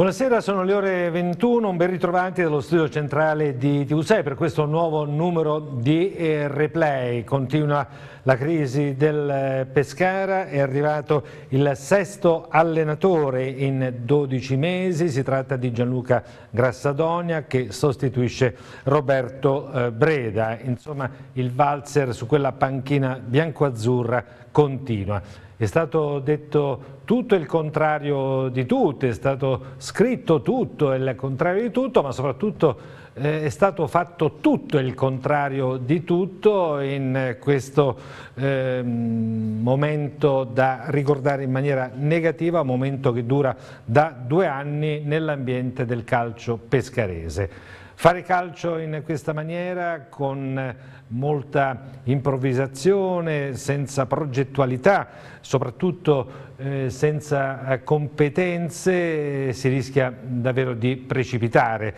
Buonasera, sono le ore 21, un ben ritrovati dallo studio centrale di TV6 per questo nuovo numero di eh, replay. Continua la crisi del eh, Pescara, è arrivato il sesto allenatore in 12 mesi, si tratta di Gianluca Grassadonia che sostituisce Roberto eh, Breda. Insomma il valzer su quella panchina bianco-azzurra continua. È stato detto tutto il contrario di tutto, è stato scritto tutto il contrario di tutto, ma soprattutto eh, è stato fatto tutto il contrario di tutto in questo eh, momento da ricordare in maniera negativa, momento che dura da due anni nell'ambiente del calcio pescarese. Fare calcio in questa maniera con molta improvvisazione, senza progettualità, soprattutto eh, senza eh, competenze, si rischia davvero di precipitare.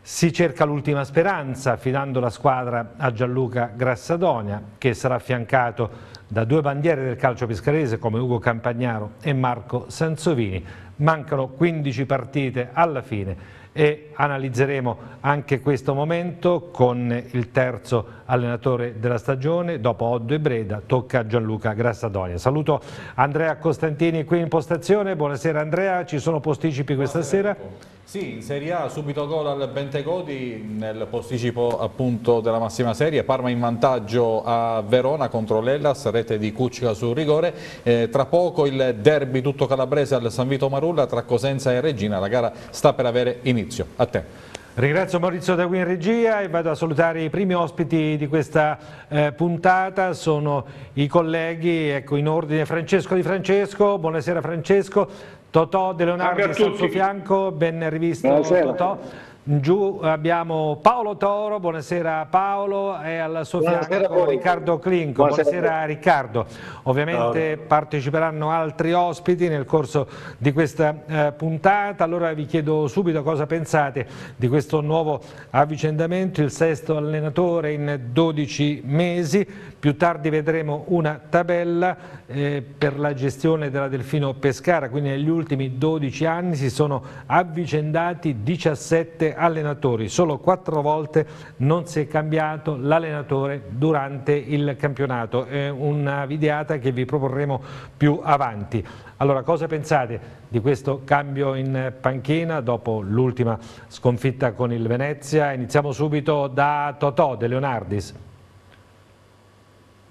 Si cerca l'ultima speranza affidando la squadra a Gianluca Grassadonia che sarà affiancato da due bandiere del calcio pescarese come Ugo Campagnaro e Marco Sansovini. Mancano 15 partite alla fine e analizzeremo anche questo momento con il terzo allenatore della stagione, dopo Oddo e Breda, tocca a Gianluca Grassadonia. Saluto Andrea Costantini qui in postazione, buonasera Andrea, ci sono posticipi questa sera? Sì, in Serie A subito gol al Bentegodi nel posticipo appunto della massima serie, Parma in vantaggio a Verona contro l'Ellas, rete di Cuccica sul rigore, eh, tra poco il derby tutto calabrese al San Vito Marulla tra Cosenza e Regina, la gara sta per avere inizio. A te. Ringrazio Maurizio Dagui in regia e vado a salutare i primi ospiti di questa eh, puntata, sono i colleghi, ecco in ordine Francesco Di Francesco, buonasera Francesco, Totò De Leonardo al suo fianco, ben rivisto buonasera. Totò. Giù abbiamo Paolo Toro, buonasera Paolo e al suo buonasera fianco Riccardo Clinco, buonasera, buonasera Riccardo. Ovviamente Ciao. parteciperanno altri ospiti nel corso di questa eh, puntata, allora vi chiedo subito cosa pensate di questo nuovo avvicendamento, il sesto allenatore in 12 mesi, più tardi vedremo una tabella eh, per la gestione della Delfino Pescara, quindi negli ultimi 12 anni si sono avvicendati 17 allenatori, solo quattro volte non si è cambiato l'allenatore durante il campionato, è una videata che vi proporremo più avanti. Allora cosa pensate di questo cambio in panchina dopo l'ultima sconfitta con il Venezia? Iniziamo subito da Totò De Leonardis.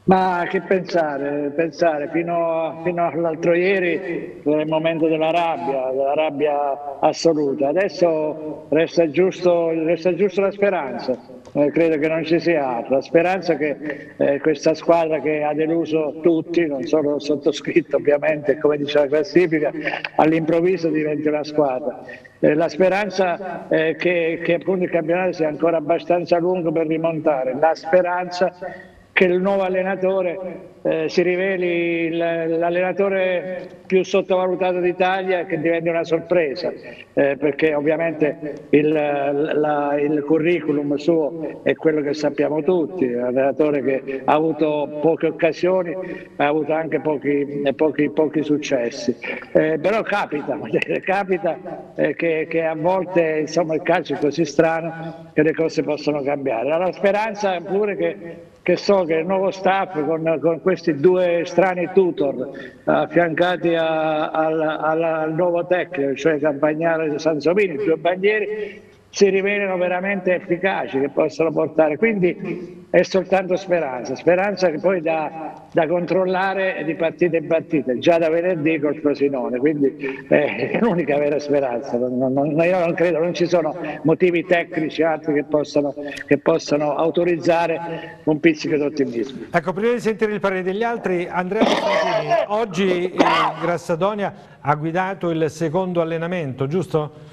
Ma che pensare? Pensare fino, fino all'altro ieri era il momento della rabbia, della rabbia assoluta. Adesso resta giusto, resta giusto la speranza. Eh, credo che non ci sia altro. La speranza che eh, questa squadra che ha deluso tutti, non solo sottoscritto ovviamente, come dice la classifica, all'improvviso diventi una squadra. Eh, la speranza eh, che, che appunto il campionato sia ancora abbastanza lungo per rimontare. La speranza che il nuovo allenatore eh, si riveli l'allenatore più sottovalutato d'Italia e che diventi una sorpresa, eh, perché ovviamente il, la, il, curriculum suo è quello che sappiamo tutti, un allenatore che ha avuto poche occasioni, ha avuto anche pochi, pochi, pochi successi. Eh, però capita, capita eh, che, che, a volte insomma, il calcio è così strano che le cose possono cambiare. La speranza pure che che so che il nuovo staff con, con questi due strani tutor affiancati a, a, al nuovo tecnico, cioè Campagnaro e Sansovini, due bandieri, si rivelano veramente efficaci, che possono portare. Quindi è soltanto speranza, speranza che poi da, da controllare di partita in partita, già da venerdì col Frosinone, quindi eh, è l'unica vera speranza. Non, non, io non credo, non ci sono motivi tecnici altri che possano, che possano autorizzare un pizzico d'ottimismo. Ecco, prima di sentire il parere degli altri, Andrea Costantini, oggi il Grassadonia ha guidato il secondo allenamento, giusto?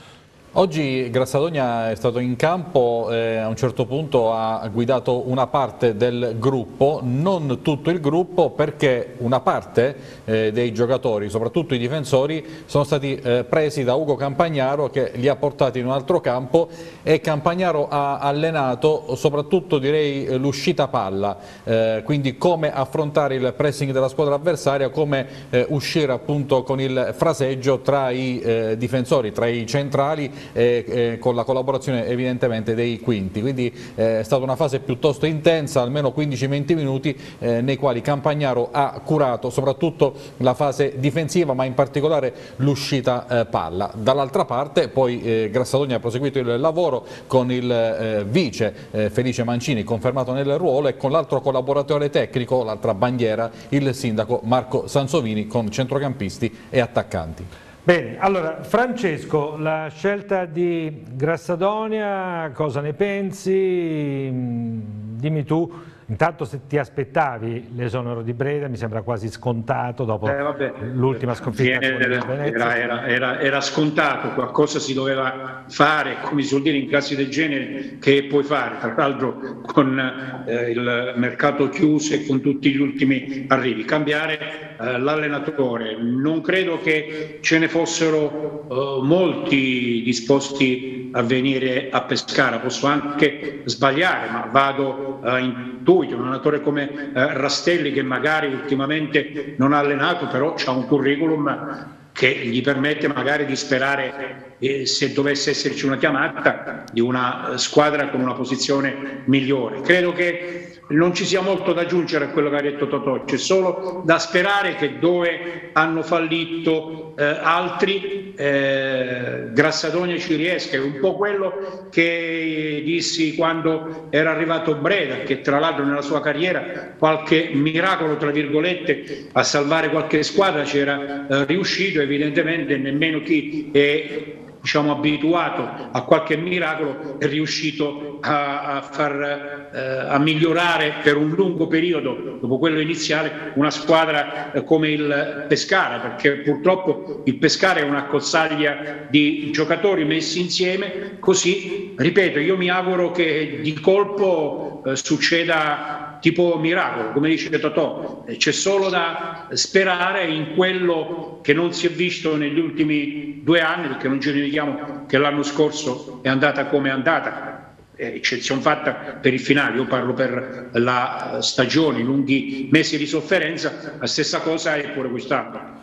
Oggi Grassadonia è stato in campo, eh, a un certo punto ha guidato una parte del gruppo, non tutto il gruppo perché una parte eh, dei giocatori, soprattutto i difensori, sono stati eh, presi da Ugo Campagnaro che li ha portati in un altro campo e Campagnaro ha allenato soprattutto direi l'uscita palla, eh, quindi come affrontare il pressing della squadra avversaria, come eh, uscire appunto con il fraseggio tra i eh, difensori, tra i centrali eh, con la collaborazione evidentemente dei quinti, quindi eh, è stata una fase piuttosto intensa, almeno 15-20 minuti eh, nei quali Campagnaro ha curato soprattutto la fase difensiva ma in particolare l'uscita eh, palla. Dall'altra parte poi Grassadonia ha proseguito il lavoro con il vice Felice Mancini confermato nel ruolo e con l'altro collaboratore tecnico, l'altra bandiera, il sindaco Marco Sansovini con centrocampisti e attaccanti. Bene, allora Francesco, la scelta di Grassadonia, cosa ne pensi? Mm, dimmi tu Intanto se ti aspettavi l'esonero di Breda mi sembra quasi scontato dopo eh, l'ultima sconfitta era, era, era, era, scontato, qualcosa si doveva fare, come si suol dire in casi del genere, che puoi fare, tra l'altro con eh, il mercato chiuso e con tutti gli ultimi arrivi, cambiare eh, l'allenatore. Non credo che ce ne fossero eh, molti disposti a venire a Pescara, posso anche sbagliare, ma vado a intuire intuito, un allenatore come eh, Rastelli che magari ultimamente non ha allenato, però ha un curriculum che gli permette magari di sperare, eh, se dovesse esserci una chiamata, di una squadra con una posizione migliore. Credo che non ci sia molto da aggiungere a quello che ha detto Totò, c'è solo da sperare che dove hanno fallito eh, altri, eh, Grassadonia ci riesca. È un po' quello che dissi quando era arrivato Breda, che tra l'altro nella sua carriera qualche miracolo, tra virgolette, a salvare qualche squadra c'era eh, riuscito, evidentemente nemmeno chi è diciamo, abituato a qualche miracolo è riuscito a, a, far, eh, a, migliorare per un lungo periodo, dopo quello iniziale, una squadra eh, come il Pescara, perché purtroppo il Pescara è una cozzaglia di giocatori messi insieme, così, ripeto, io mi auguro che di colpo eh, succeda tipo miracolo, come dice Totò, c'è solo da sperare in quello che non si è visto negli ultimi due anni, perché non ci dimentichiamo che l'anno scorso è andata come è andata, eccezione fatta per il finale, io parlo per la stagione, lunghi mesi di sofferenza, la stessa cosa è pure quest'anno.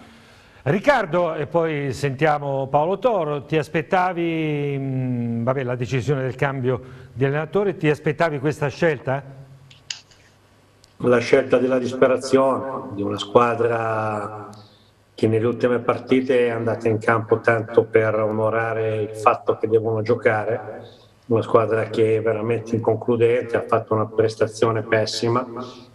Riccardo, e poi sentiamo Paolo Toro, ti aspettavi mh, vabbè, la decisione del cambio di allenatore, ti aspettavi questa scelta? La scelta della disperazione di una squadra che nelle ultime partite è andata in campo tanto per onorare il fatto che devono giocare, una squadra che è veramente inconcludente, ha fatto una prestazione pessima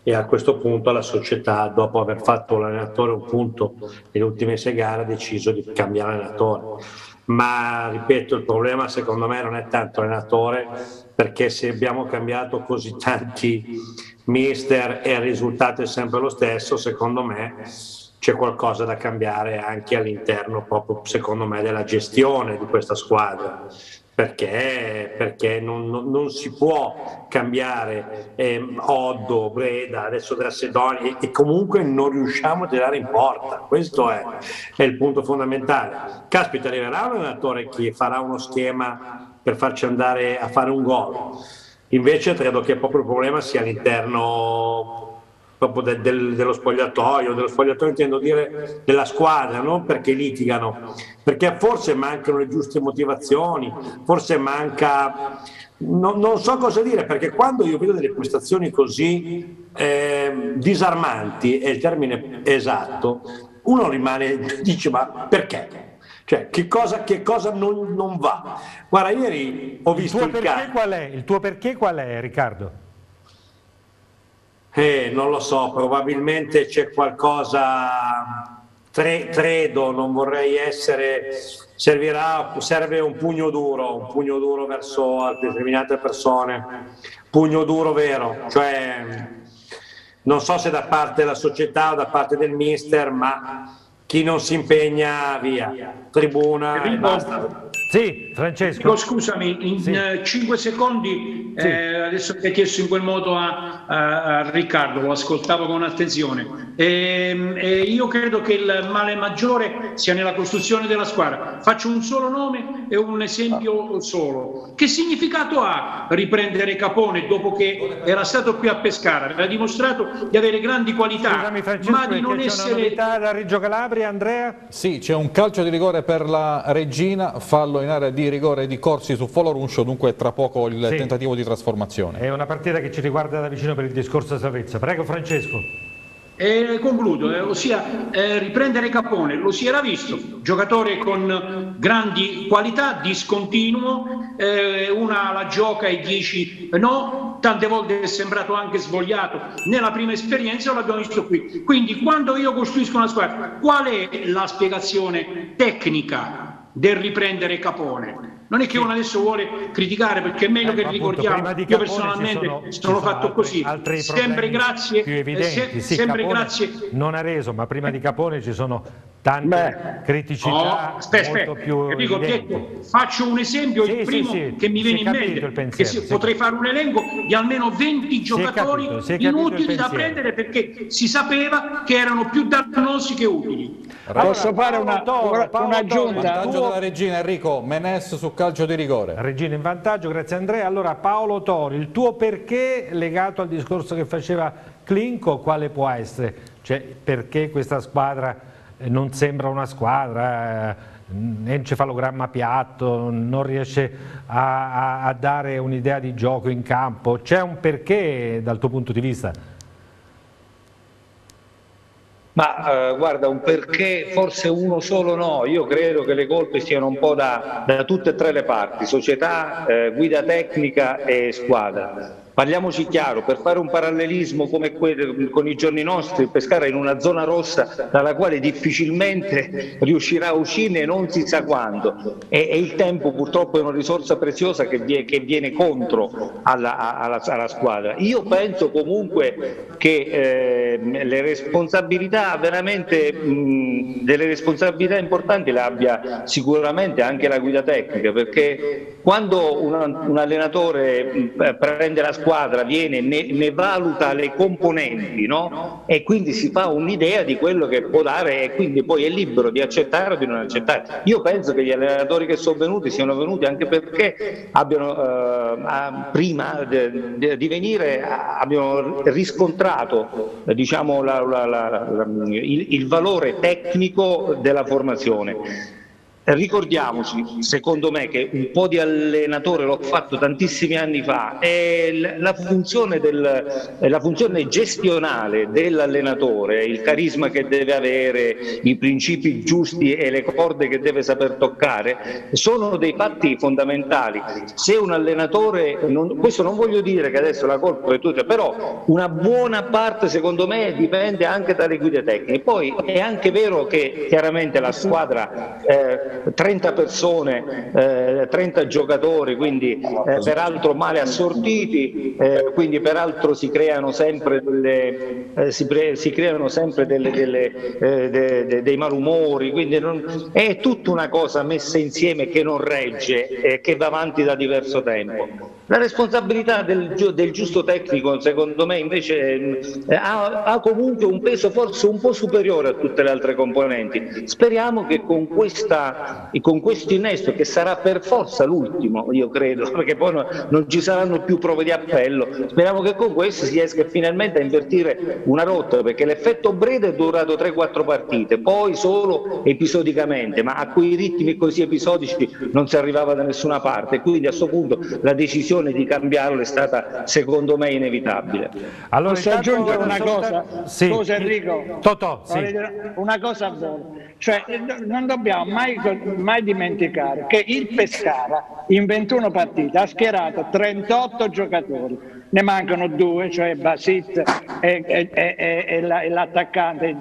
e a questo punto la società, dopo aver fatto l'allenatore un punto nelle ultime sei gare, ha deciso di cambiare allenatore. Ma ripeto, il problema secondo me non è tanto allenatore, perché se abbiamo cambiato così tanti mister e il risultato è sempre lo stesso, secondo me c'è qualcosa da cambiare anche all'interno proprio secondo me della gestione di questa squadra. Perché, perché non, non, non, si può cambiare eh, Oddo, Breda, adesso e, e comunque non riusciamo a tirare in porta. Questo è, è il punto fondamentale. Caspita arriverà un allenatore che farà uno schema per farci andare a fare un gol Invece credo che proprio il problema sia all'interno proprio de, del, dello spogliatoio, dello spogliatoio intendo dire della squadra, non perché litigano, perché forse mancano le giuste motivazioni, forse manca... Non, non so cosa dire, perché quando io vedo delle prestazioni così eh, disarmanti, è il termine esatto, uno rimane, dice ma perché? Cioè, che cosa, che cosa non, non, va? Guarda, ieri ho visto il, tuo il perché qual è? Il tuo perché qual è, Riccardo? Eh, non lo so, probabilmente c'è qualcosa, tre, credo, non vorrei essere, servirà, serve un pugno duro, un pugno duro verso determinate persone, pugno duro vero, cioè non so se da parte della società o da parte del mister, ma chi non si impegna via, tribuna e basta. Sì, Francesco. Dico, scusami, in sì. 5 secondi, sì. eh, adesso ti ho chiesto in quel modo a, a, a Riccardo, lo ascoltavo con attenzione. E, ehm, e io credo che il male maggiore sia nella costruzione della squadra. Faccio un solo nome e un esempio solo. Che significato ha riprendere Capone dopo che era stato qui a Pescara? Aveva dimostrato di avere grandi qualità, Scusami, ma di non essere... C'è una da Reggio Calabria, Andrea? Sì, c'è un calcio di rigore per la Regina, fallo in area di rigore di Corsi su Foloruncio, dunque tra poco il sì. tentativo di trasformazione. È una partita che ci riguarda da vicino per il discorso salvezza. Prego Francesco. E concludo, eh, ossia eh, riprendere Capone, lo si era visto, giocatore con grandi qualità, discontinuo, eh, una la gioca e dieci no, tante volte è sembrato anche svogliato nella prima esperienza, l'abbiamo visto qui. Quindi quando io costruisco una squadra, qual è la spiegazione tecnica del riprendere Capone? Non è che uno adesso vuole criticare perché è meglio eh, che ricordiamo. Io personalmente sono, sono fatto altri, così. Altri sempre grazie. Più evidenti. Se, sì, sempre grazie. Non ha reso, ma prima di Capone ci sono tante Beh, criticità oh, aspetta, molto aspetta, più dico, detto, faccio un esempio, sì, il primo sì, che mi viene in mente, pensiero, che potrei fare un elenco di almeno 20 giocatori capito, inutili da prendere perché si sapeva che erano più dannosi che utili. Allora, Posso fare una, una, un'aggiunta? Vantaggio della regina Enrico, Menes su calcio di rigore. Regina in vantaggio, grazie Andrea. Allora Paolo Tori, il tuo perché legato al discorso che faceva Clinco, quale può essere? Cioè perché questa squadra eh, non sembra una squadra, eh, encefalogramma piatto, non riesce a, a, a dare un'idea di gioco in campo, c'è un perché dal tuo punto di vista? Ma eh, guarda, un perché forse uno solo no, io credo che le colpe stiano un po' da, da tutte e tre le parti, società, eh, guida tecnica e squadra. Parliamoci chiaro, per fare un parallelismo come quello con i giorni nostri, Pescara è in una zona rossa dalla quale difficilmente riuscirà a uscire non si sa quando e, e il tempo purtroppo è una risorsa preziosa che viene, che viene contro alla, alla, alla, squadra. Io penso comunque che eh, le responsabilità veramente, mh, delle responsabilità importanti le abbia sicuramente anche la guida tecnica perché quando un, un allenatore mh, prende la squadra viene, ne, ne valuta le componenti no? e quindi si fa un'idea di quello che può dare e quindi poi è libero di accettare o di non accettare. Io penso che gli allenatori che sono venuti siano venuti anche perché abbiano, eh, prima di venire abbiano riscontrato diciamo, la, la, la, il, il valore tecnico della formazione. Ricordiamoci, secondo me, che un po' di allenatore l'ho fatto tantissimi anni fa, è la funzione, del, la funzione gestionale dell'allenatore, il carisma che deve avere, i principi giusti e le corde che deve saper toccare, sono dei fatti fondamentali. Se un allenatore, non, questo non voglio dire che adesso la colpa è tutta, però una buona parte secondo me dipende anche dalle guide tecniche. Poi è anche vero che chiaramente la squadra... Eh, 30 persone, eh, 30 giocatori, quindi eh, peraltro male assortiti, eh, quindi peraltro si creano sempre, delle, eh, si pre, si creano sempre delle, delle, eh, de, de, dei malumori, quindi non, è tutta una cosa messa insieme che non regge e che va avanti da diverso tempo. La responsabilità del, del, giusto tecnico, secondo me, invece eh, ha, ha, comunque un peso forse un po' superiore a tutte le altre componenti. Speriamo che con, questa, con questo innesto, che sarà per forza l'ultimo, io credo, perché poi no, non ci saranno più prove di appello, speriamo che con questo si riesca finalmente a invertire una rotta, perché l'effetto Breda è durato 3-4 partite, poi solo episodicamente, ma a quei ritmi così episodici non si arrivava da nessuna parte, quindi a questo punto la decisione di cambiarlo è stata secondo me inevitabile. Allora, Posso aggiungere una cosa? Sì. Scusa Enrico, Totò, sì. una cosa a voi. Cioè, non dobbiamo mai, mai, dimenticare che il Pescara in 21 partite ha schierato 38 giocatori, ne mancano due, cioè Basit e, e, e, e l'attaccante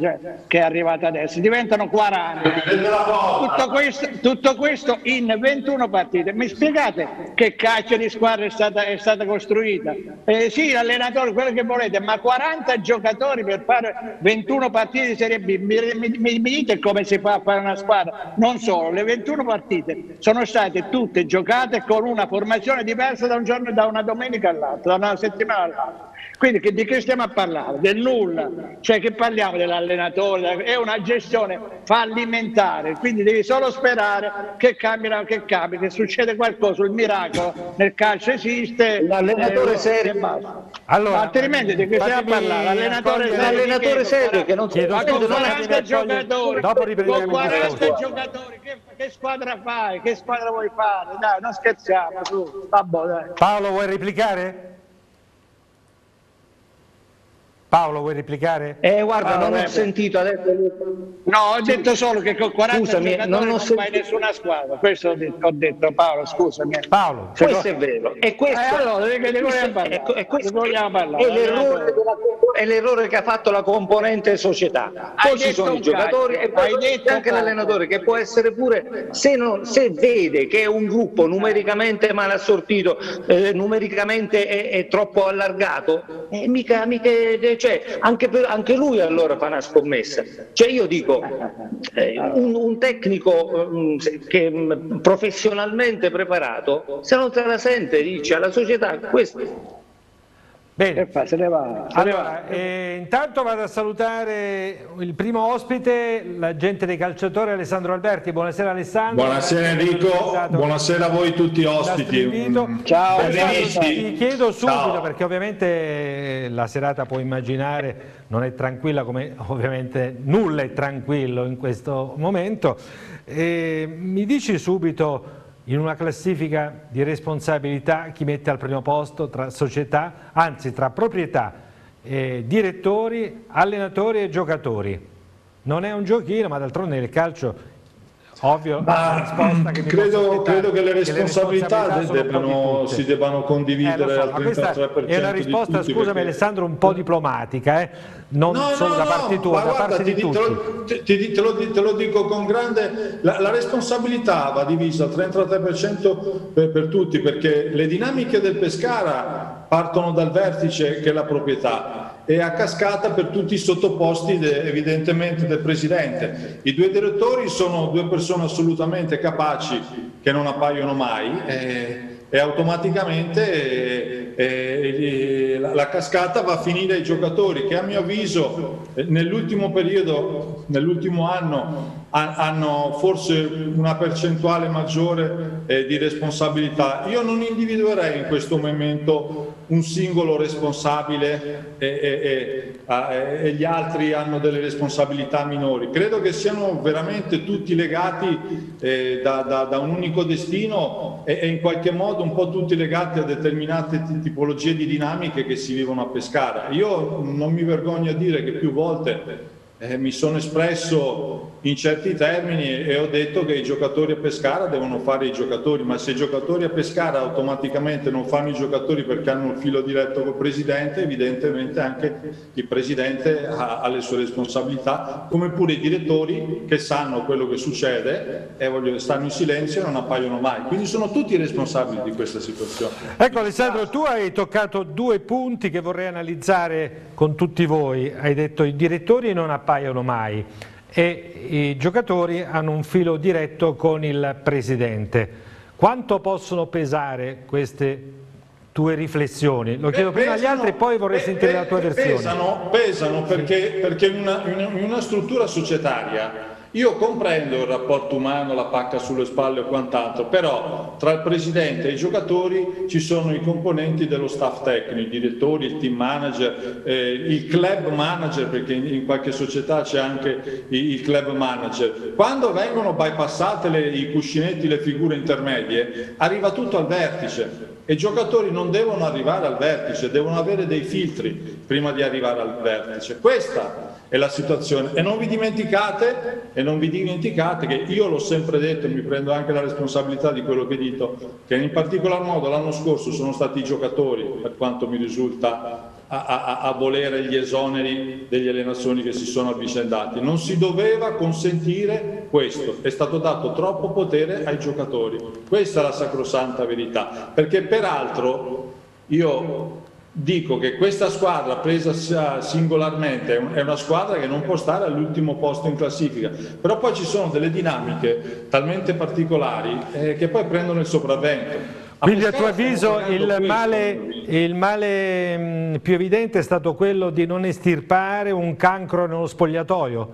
che è arrivato adesso, diventano 40. Tutto questo, tutto questo in 21 partite. Mi spiegate che cacchio di squadra è stata, è stata costruita. Eh, sì, l'allenatore, quello che volete, ma 40 giocatori per fare 21 partite di Serie B, mi, mi, mi, mi dite come si fa a fare una squadra? Non solo, le 21 partite sono state tutte giocate con una formazione diversa da un giorno, da una domenica all'altra, da una settimana all'altra. Quindi che, di che stiamo a parlare? Del nulla, cioè che parliamo dell'allenatore, è una gestione fallimentare, quindi devi solo sperare che cambia, che cambia, che succede qualcosa, il miracolo nel calcio esiste. L'allenatore eh, serio. Allora, altrimenti di che stiamo a parlare? L'allenatore, l'allenatore serio che non si con 40 giocatori, con 40 giocatori, che, che, squadra fai? Che squadra vuoi fare? Dai, non scherziamo su. Vabbè, dai. Paolo vuoi replicare? Paolo, vuoi replicare? Eh, guarda, Paolo, non ho sentito adesso. No, ho detto solo che con 40 scusami, non, non fai nessuna squadra. Questo ho detto, ho detto Paolo, scusami. Paolo, questo è vero. E questo, eh, allora, che vogliamo parlare? È, questo vogliamo parlare? È, l'errore della, è l'errore che ha fatto la componente società. Poi ci sono i giocatori e poi anche l'allenatore che può essere pure, se, non, se, vede che è un gruppo numericamente mal assortito, eh, numericamente è, è, troppo allargato, eh, mica, mica cioè, anche, per, anche, lui allora fa una scommessa. Cioè io dico, eh, un, un, tecnico um, che um, professionalmente preparato, se non se la sente, dice alla società questo Bene, fa, se ne va. Se allora, ne va. Eh, intanto vado a salutare il primo ospite, l'agente dei calciatori Alessandro Alberti. Buonasera Alessandro. Buonasera Enrico, buonasera a voi tutti ospiti. Mm. Ciao. Ti chiedo subito Ciao. perché ovviamente la serata puoi immaginare non è tranquilla come ovviamente nulla è tranquillo in questo momento. E mi dici subito in una classifica di responsabilità chi mette al primo posto tra società, anzi tra proprietà, eh, direttori, allenatori e giocatori. Non è un giochino, ma d'altronde nel calcio Ovvio, ma credo, credo, che le responsabilità, che le responsabilità debbano, si debbano condividere eh, so, al 33% È una risposta, scusami perché... Alessandro, un po' diplomatica, eh? non no, solo no, da parte tua, da guarda, parte ti, di tutti. Te lo, ti, te, lo, te lo, dico con grande... La, la, responsabilità va divisa al 33% per, per tutti, perché le dinamiche del Pescara partono dal vertice che è la proprietà e a cascata per tutti i sottoposti de, evidentemente del Presidente. I due direttori sono due persone assolutamente capaci che non appaiono mai eh, e automaticamente eh, eh, la, la, cascata va a finire ai giocatori che a mio avviso nell'ultimo periodo, nell'ultimo anno hanno forse una percentuale maggiore eh, di responsabilità. Io non individuerei in questo momento un singolo responsabile e, e, e, e, gli altri hanno delle responsabilità minori. Credo che siano veramente tutti legati eh, da, da, da, un unico destino e, in qualche modo un po' tutti legati a determinate tipologie di dinamiche che si vivono a Pescara. Io non mi vergogno a dire che più volte eh, mi sono espresso in certi termini e ho detto che i giocatori a Pescara devono fare i giocatori, ma se i giocatori a Pescara automaticamente non fanno i giocatori perché hanno un filo diretto col Presidente, evidentemente anche il Presidente ha, ha le sue responsabilità, come pure i direttori che sanno quello che succede e voglio, stanno in silenzio e non appaiono mai. Quindi sono tutti responsabili di questa situazione. Ecco Alessandro, tu hai toccato due punti che vorrei analizzare con tutti voi. Hai detto i direttori non appaiono appaiono mai e i giocatori hanno un filo diretto con il presidente. Quanto possono pesare queste tue riflessioni? Lo chiedo prima agli altri e poi vorrei sentire la tua versione. Pesano, pesano perché, perché in, una, in una struttura societaria io comprendo il rapporto umano, la pacca sulle spalle o quant'altro, però tra il presidente e i giocatori ci sono i componenti dello staff tecnico, i direttori, il team manager, eh, il club manager, perché in, in qualche società c'è anche il, il, club manager. Quando vengono bypassate le, i cuscinetti, le figure intermedie, arriva tutto al vertice e i giocatori non devono arrivare al vertice, devono avere dei filtri prima di arrivare al vertice. Questa è la situazione. E non vi dimenticate, e non vi dimenticate che io l'ho sempre detto e mi prendo anche la responsabilità di quello che dito, che in particolar modo l'anno scorso sono stati i giocatori, per quanto mi risulta, a, a, a, volere gli esoneri degli allenazioni che si sono avvicendati. Non si doveva consentire questo, è stato dato troppo potere ai giocatori. Questa è la sacrosanta verità, perché peraltro io dico che questa squadra presa singolarmente è una squadra che non può stare all'ultimo posto in classifica, però poi ci sono delle dinamiche talmente particolari eh, che poi prendono il sopravvento. Quindi a tuo avviso il male, il male più evidente è stato quello di non estirpare un cancro nello spogliatoio?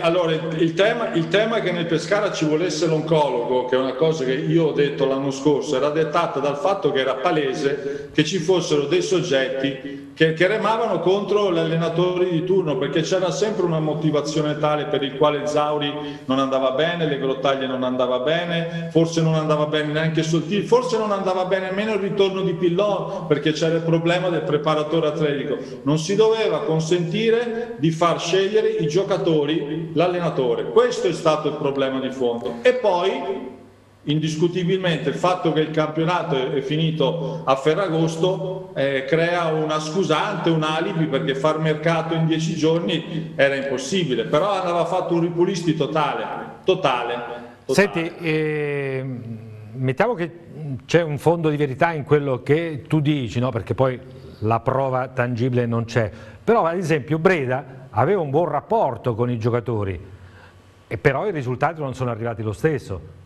Allora il tema, il tema è che nel Pescara ci volesse l'oncologo, che è una cosa che io ho detto l'anno scorso, era dettata dal fatto che era palese che ci fossero dei soggetti che, che remavano contro gli allenatori di turno, perché c'era sempre una motivazione tale per il quale Zauri non andava bene, le grottaglie non andava bene, forse non andava bene neanche Sottili, forse non andava bene nemmeno il ritorno di Pillon, perché c'era il problema del preparatore atletico. Non si doveva consentire di far scegliere i giocatori l'allenatore. Questo è stato il problema di fondo. E poi indiscutibilmente il fatto che il campionato è finito a Ferragosto eh, crea una scusante, un alibi perché far mercato in dieci giorni era impossibile, però andava fatto un ripulisti totale, totale. totale. Senti, eh, mettiamo che c'è un fondo di verità in quello che tu dici, no? perché poi la prova tangibile non c'è, però ad esempio Breda aveva un buon rapporto con i giocatori, e però i risultati non sono arrivati lo stesso.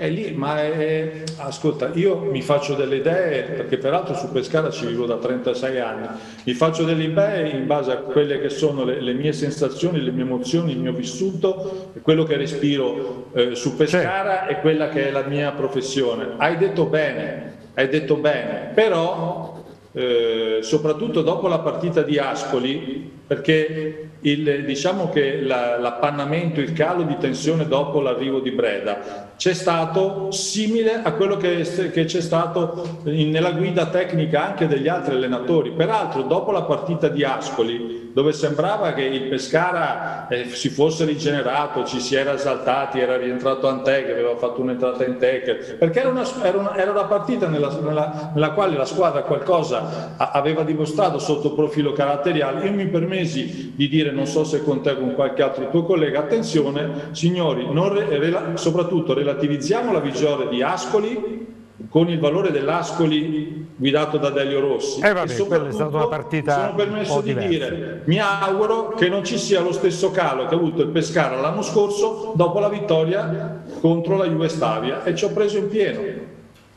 È lì, ma è, ascolta, io mi faccio delle idee, perché peraltro su Pescara ci vivo da 36 anni, mi faccio delle idee in base a quelle che sono le, le mie sensazioni, le mie emozioni, il mio vissuto, quello che respiro eh, su Pescara e quella che è la mia professione. Hai detto bene, hai detto bene, però eh, soprattutto dopo la partita di Ascoli, perché il, diciamo che la, l'appannamento, il calo di tensione dopo l'arrivo di Breda c'è stato simile a quello che, che c'è stato in, nella guida tecnica anche degli altri allenatori. Peraltro dopo la partita di Ascoli, dove sembrava che il Pescara eh, si fosse rigenerato, ci si era esaltati, era rientrato Ante che aveva fatto un'entrata in tech, perché era una, era una, era una partita nella, nella, nella, quale la squadra qualcosa a, aveva dimostrato sotto profilo caratteriale. Io mi permesi di dire, non so se con te o con qualche altro tuo collega, attenzione signori, re, soprattutto relativizziamo la vittoria di Ascoli con il valore dell'Ascoli guidato da Delio Rossi. Eh vabbè, quella è stata una partita sono permesso di dire, mi auguro che non ci sia lo stesso calo che ha avuto il Pescara l'anno scorso dopo la vittoria contro la Juve Stabia e ci ho preso in pieno.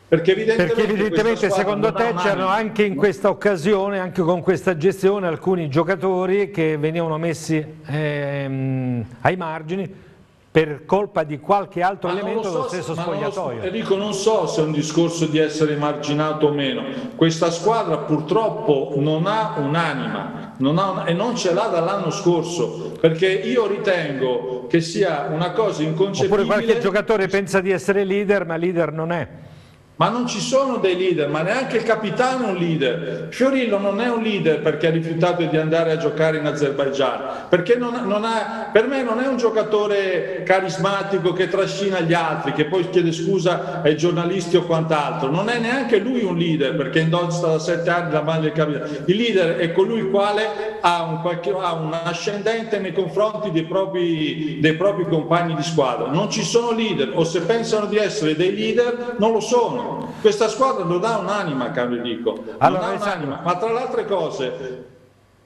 Perché evidentemente, Perché evidentemente secondo te c'erano anche in questa occasione, anche con questa gestione, alcuni giocatori che venivano messi ehm, ai margini per colpa di qualche altro ma elemento so, dello stesso spogliatoio. So, Enrico, non so se è un discorso di essere marginato o meno. Questa squadra purtroppo non ha un'anima non e non ce l'ha dall'anno scorso, perché io ritengo che sia una cosa inconcepibile. Oppure qualche giocatore pensa di essere leader, ma leader non è. Ma non ci sono dei leader, ma neanche il capitano è un leader. Fiorillo non è un leader perché ha rifiutato di andare a giocare in Azerbaigian, perché non, non ha, per me non è un giocatore carismatico che trascina gli altri, che poi chiede scusa ai giornalisti o quant'altro. Non è neanche lui un leader perché indossa da sette anni la maglia del capitano. Il leader è colui il quale ha un, qualche, ha un ascendente nei confronti dei propri, dei propri compagni di squadra. Non ci sono leader o se pensano di essere dei leader non lo sono. Questa squadra non ha un'anima, caro Enrico, allora, un'anima. ma tra le altre cose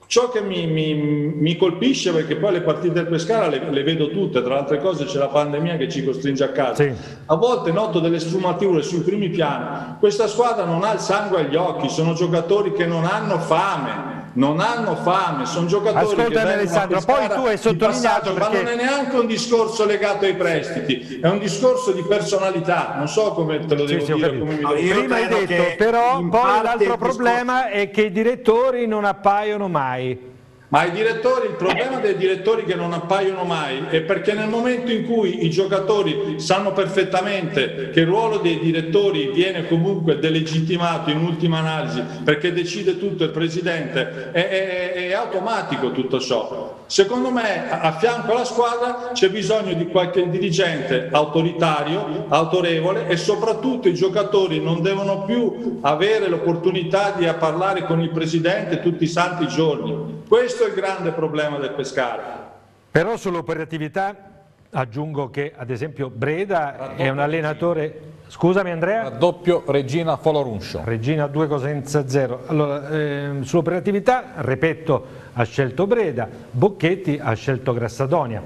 Ciò che mi, mi, mi, colpisce, perché poi le partite del Pescara le, le, vedo tutte, tra le altre cose c'è la pandemia che ci costringe a casa. Sì. A volte noto delle sfumature sui primi piani. Questa squadra non ha il sangue agli occhi, sono giocatori che non hanno fame, non hanno fame, sono giocatori Ascoltami, che Alessandro, poi tu hai sottolineato perché... ma non è neanche un discorso legato ai prestiti, è un discorso di personalità, non so come te lo devo sì, dire. Come no, Prima hai detto, però poi l'altro problema è che i direttori non appaiono mai. Ma i direttori, il problema dei direttori che non appaiono mai è perché nel momento in cui i giocatori sanno perfettamente che il ruolo dei direttori viene comunque delegittimato in ultima analisi perché decide tutto il presidente, è, è, è automatico tutto ciò. Secondo me a fianco alla squadra c'è bisogno di qualche dirigente autoritario, autorevole e soprattutto i giocatori non devono più avere l'opportunità di parlare con il presidente tutti i santi giorni. Questo è il grande problema del Pescara. Però sull'operatività Aggiungo che ad esempio Breda Raddoppio è un allenatore... Regina. Scusami Andrea? Raddoppio Regina Foloruncio. Regina 2 Cosenza 0. Allora, ehm, sull'operatività, ripeto, ha scelto Breda, Bocchetti ha scelto Grassadonia.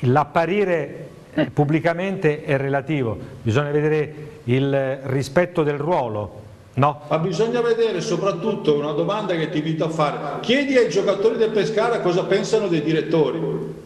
L'apparire eh, pubblicamente è relativo, bisogna vedere il rispetto del ruolo. No. Ma bisogna vedere soprattutto una domanda che ti invito a fare. Chiedi ai giocatori del Pescara cosa pensano dei direttori.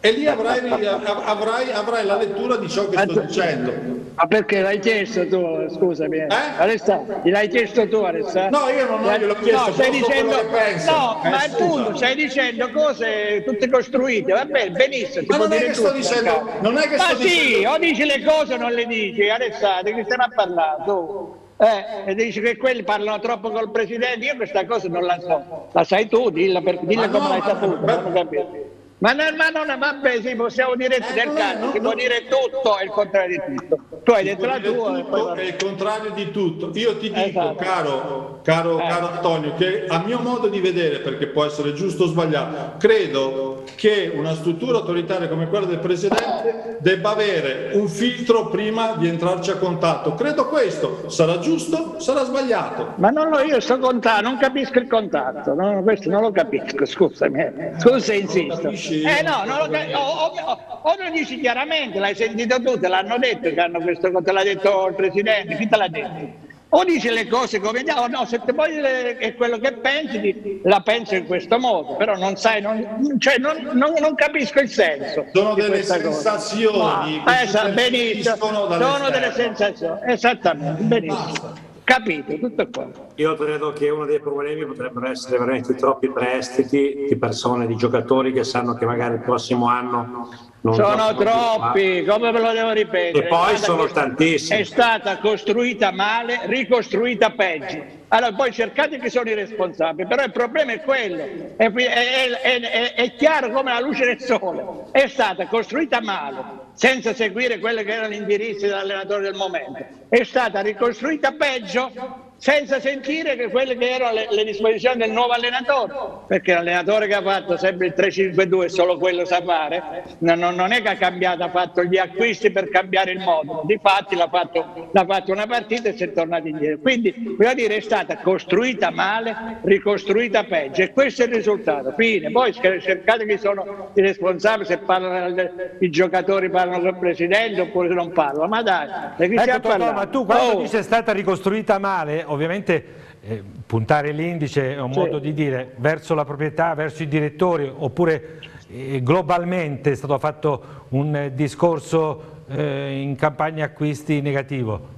E lì avrai, avrai, avrai, la lettura di ciò che sto dicendo. Ma perché l'hai chiesto tu, scusami? Eh? Alessa, gliel'hai chiesto tu Alessa? No, io non gliel'ho chiesto, no, stai dicendo, no, eh, ma tu stai dicendo cose tutte costruite, va bene, benissimo. Ma non è che sto dicendo, non è che ma sto sì, dicendo... o dici le cose o non le dici, Alessa, di che stiamo a parlare tu? Eh, e dici che quelli parlano troppo col presidente, io questa cosa non la so, la sai tu, dilla, per, dilla come no, l'hai saputa, non ho capito. Ma, no, ma non, vabbè, sì, possiamo dire eh, del caso, si può dire tutto e il contrario di tutto. Tu hai detto la tua. E poi... il contrario di tutto. Io ti dico, esatto. caro, caro, eh. caro Antonio, che a mio modo di vedere, perché può essere giusto o sbagliato, credo che una struttura autoritaria come quella del Presidente debba avere un filtro prima di entrarci a contatto. Credo questo. Sarà giusto? Sarà sbagliato. Ma non lo io sto contatto, non capisco il contatto. No, questo non lo capisco, scusami. Scusa se insisto. Eh no, non lo, o, o, o, lo dici chiaramente, l'hai sentito tu, te l'hanno detto che hanno questo, te l'ha detto il Presidente, chi te l'ha detto? O dici le cose come o no, se te poi è quello che pensi, la penso in questo modo, però non sai, non, cioè non, non, non capisco il senso. Sono delle sensazioni. Ah, esatto, benissimo, sono delle sensazioni, esattamente, benissimo. Basta. Capito, tutto qua. Io credo che uno dei problemi potrebbero essere veramente troppi prestiti di persone, di giocatori che sanno che magari il prossimo anno non sono troppi, più. come ve lo devo ripetere? E poi sono tantissimi. È stata costruita male, ricostruita peggio. Allora poi cercate chi sono i responsabili, però il problema è quello, è, è, è, è chiaro come la luce del sole, è stata costruita male, senza seguire quelli che erano gli indirizzi dell'allenatore del momento. È stata ricostruita peggio senza sentire che quelle che erano le, le, disposizioni del nuovo allenatore, perché l'allenatore che ha fatto sempre il 3-5-2 solo quello sa fare, non, non, è che ha cambiato, ha fatto gli acquisti per cambiare il modulo, di fatti l'ha fatto, l'ha fatto una partita e si è tornato indietro. Quindi voglio dire è stata costruita male, ricostruita peggio e questo è il risultato. Fine. Poi cercate chi sono i responsabili, se parlano i giocatori parlano con il presidente oppure se non parlano, ma dai, ecco, ma tu quando oh. dici è stata ricostruita male ovviamente eh, puntare l'indice è un sì. modo di dire verso la proprietà, verso i direttori oppure eh, globalmente è stato fatto un eh, discorso in campagna acquisti negativo?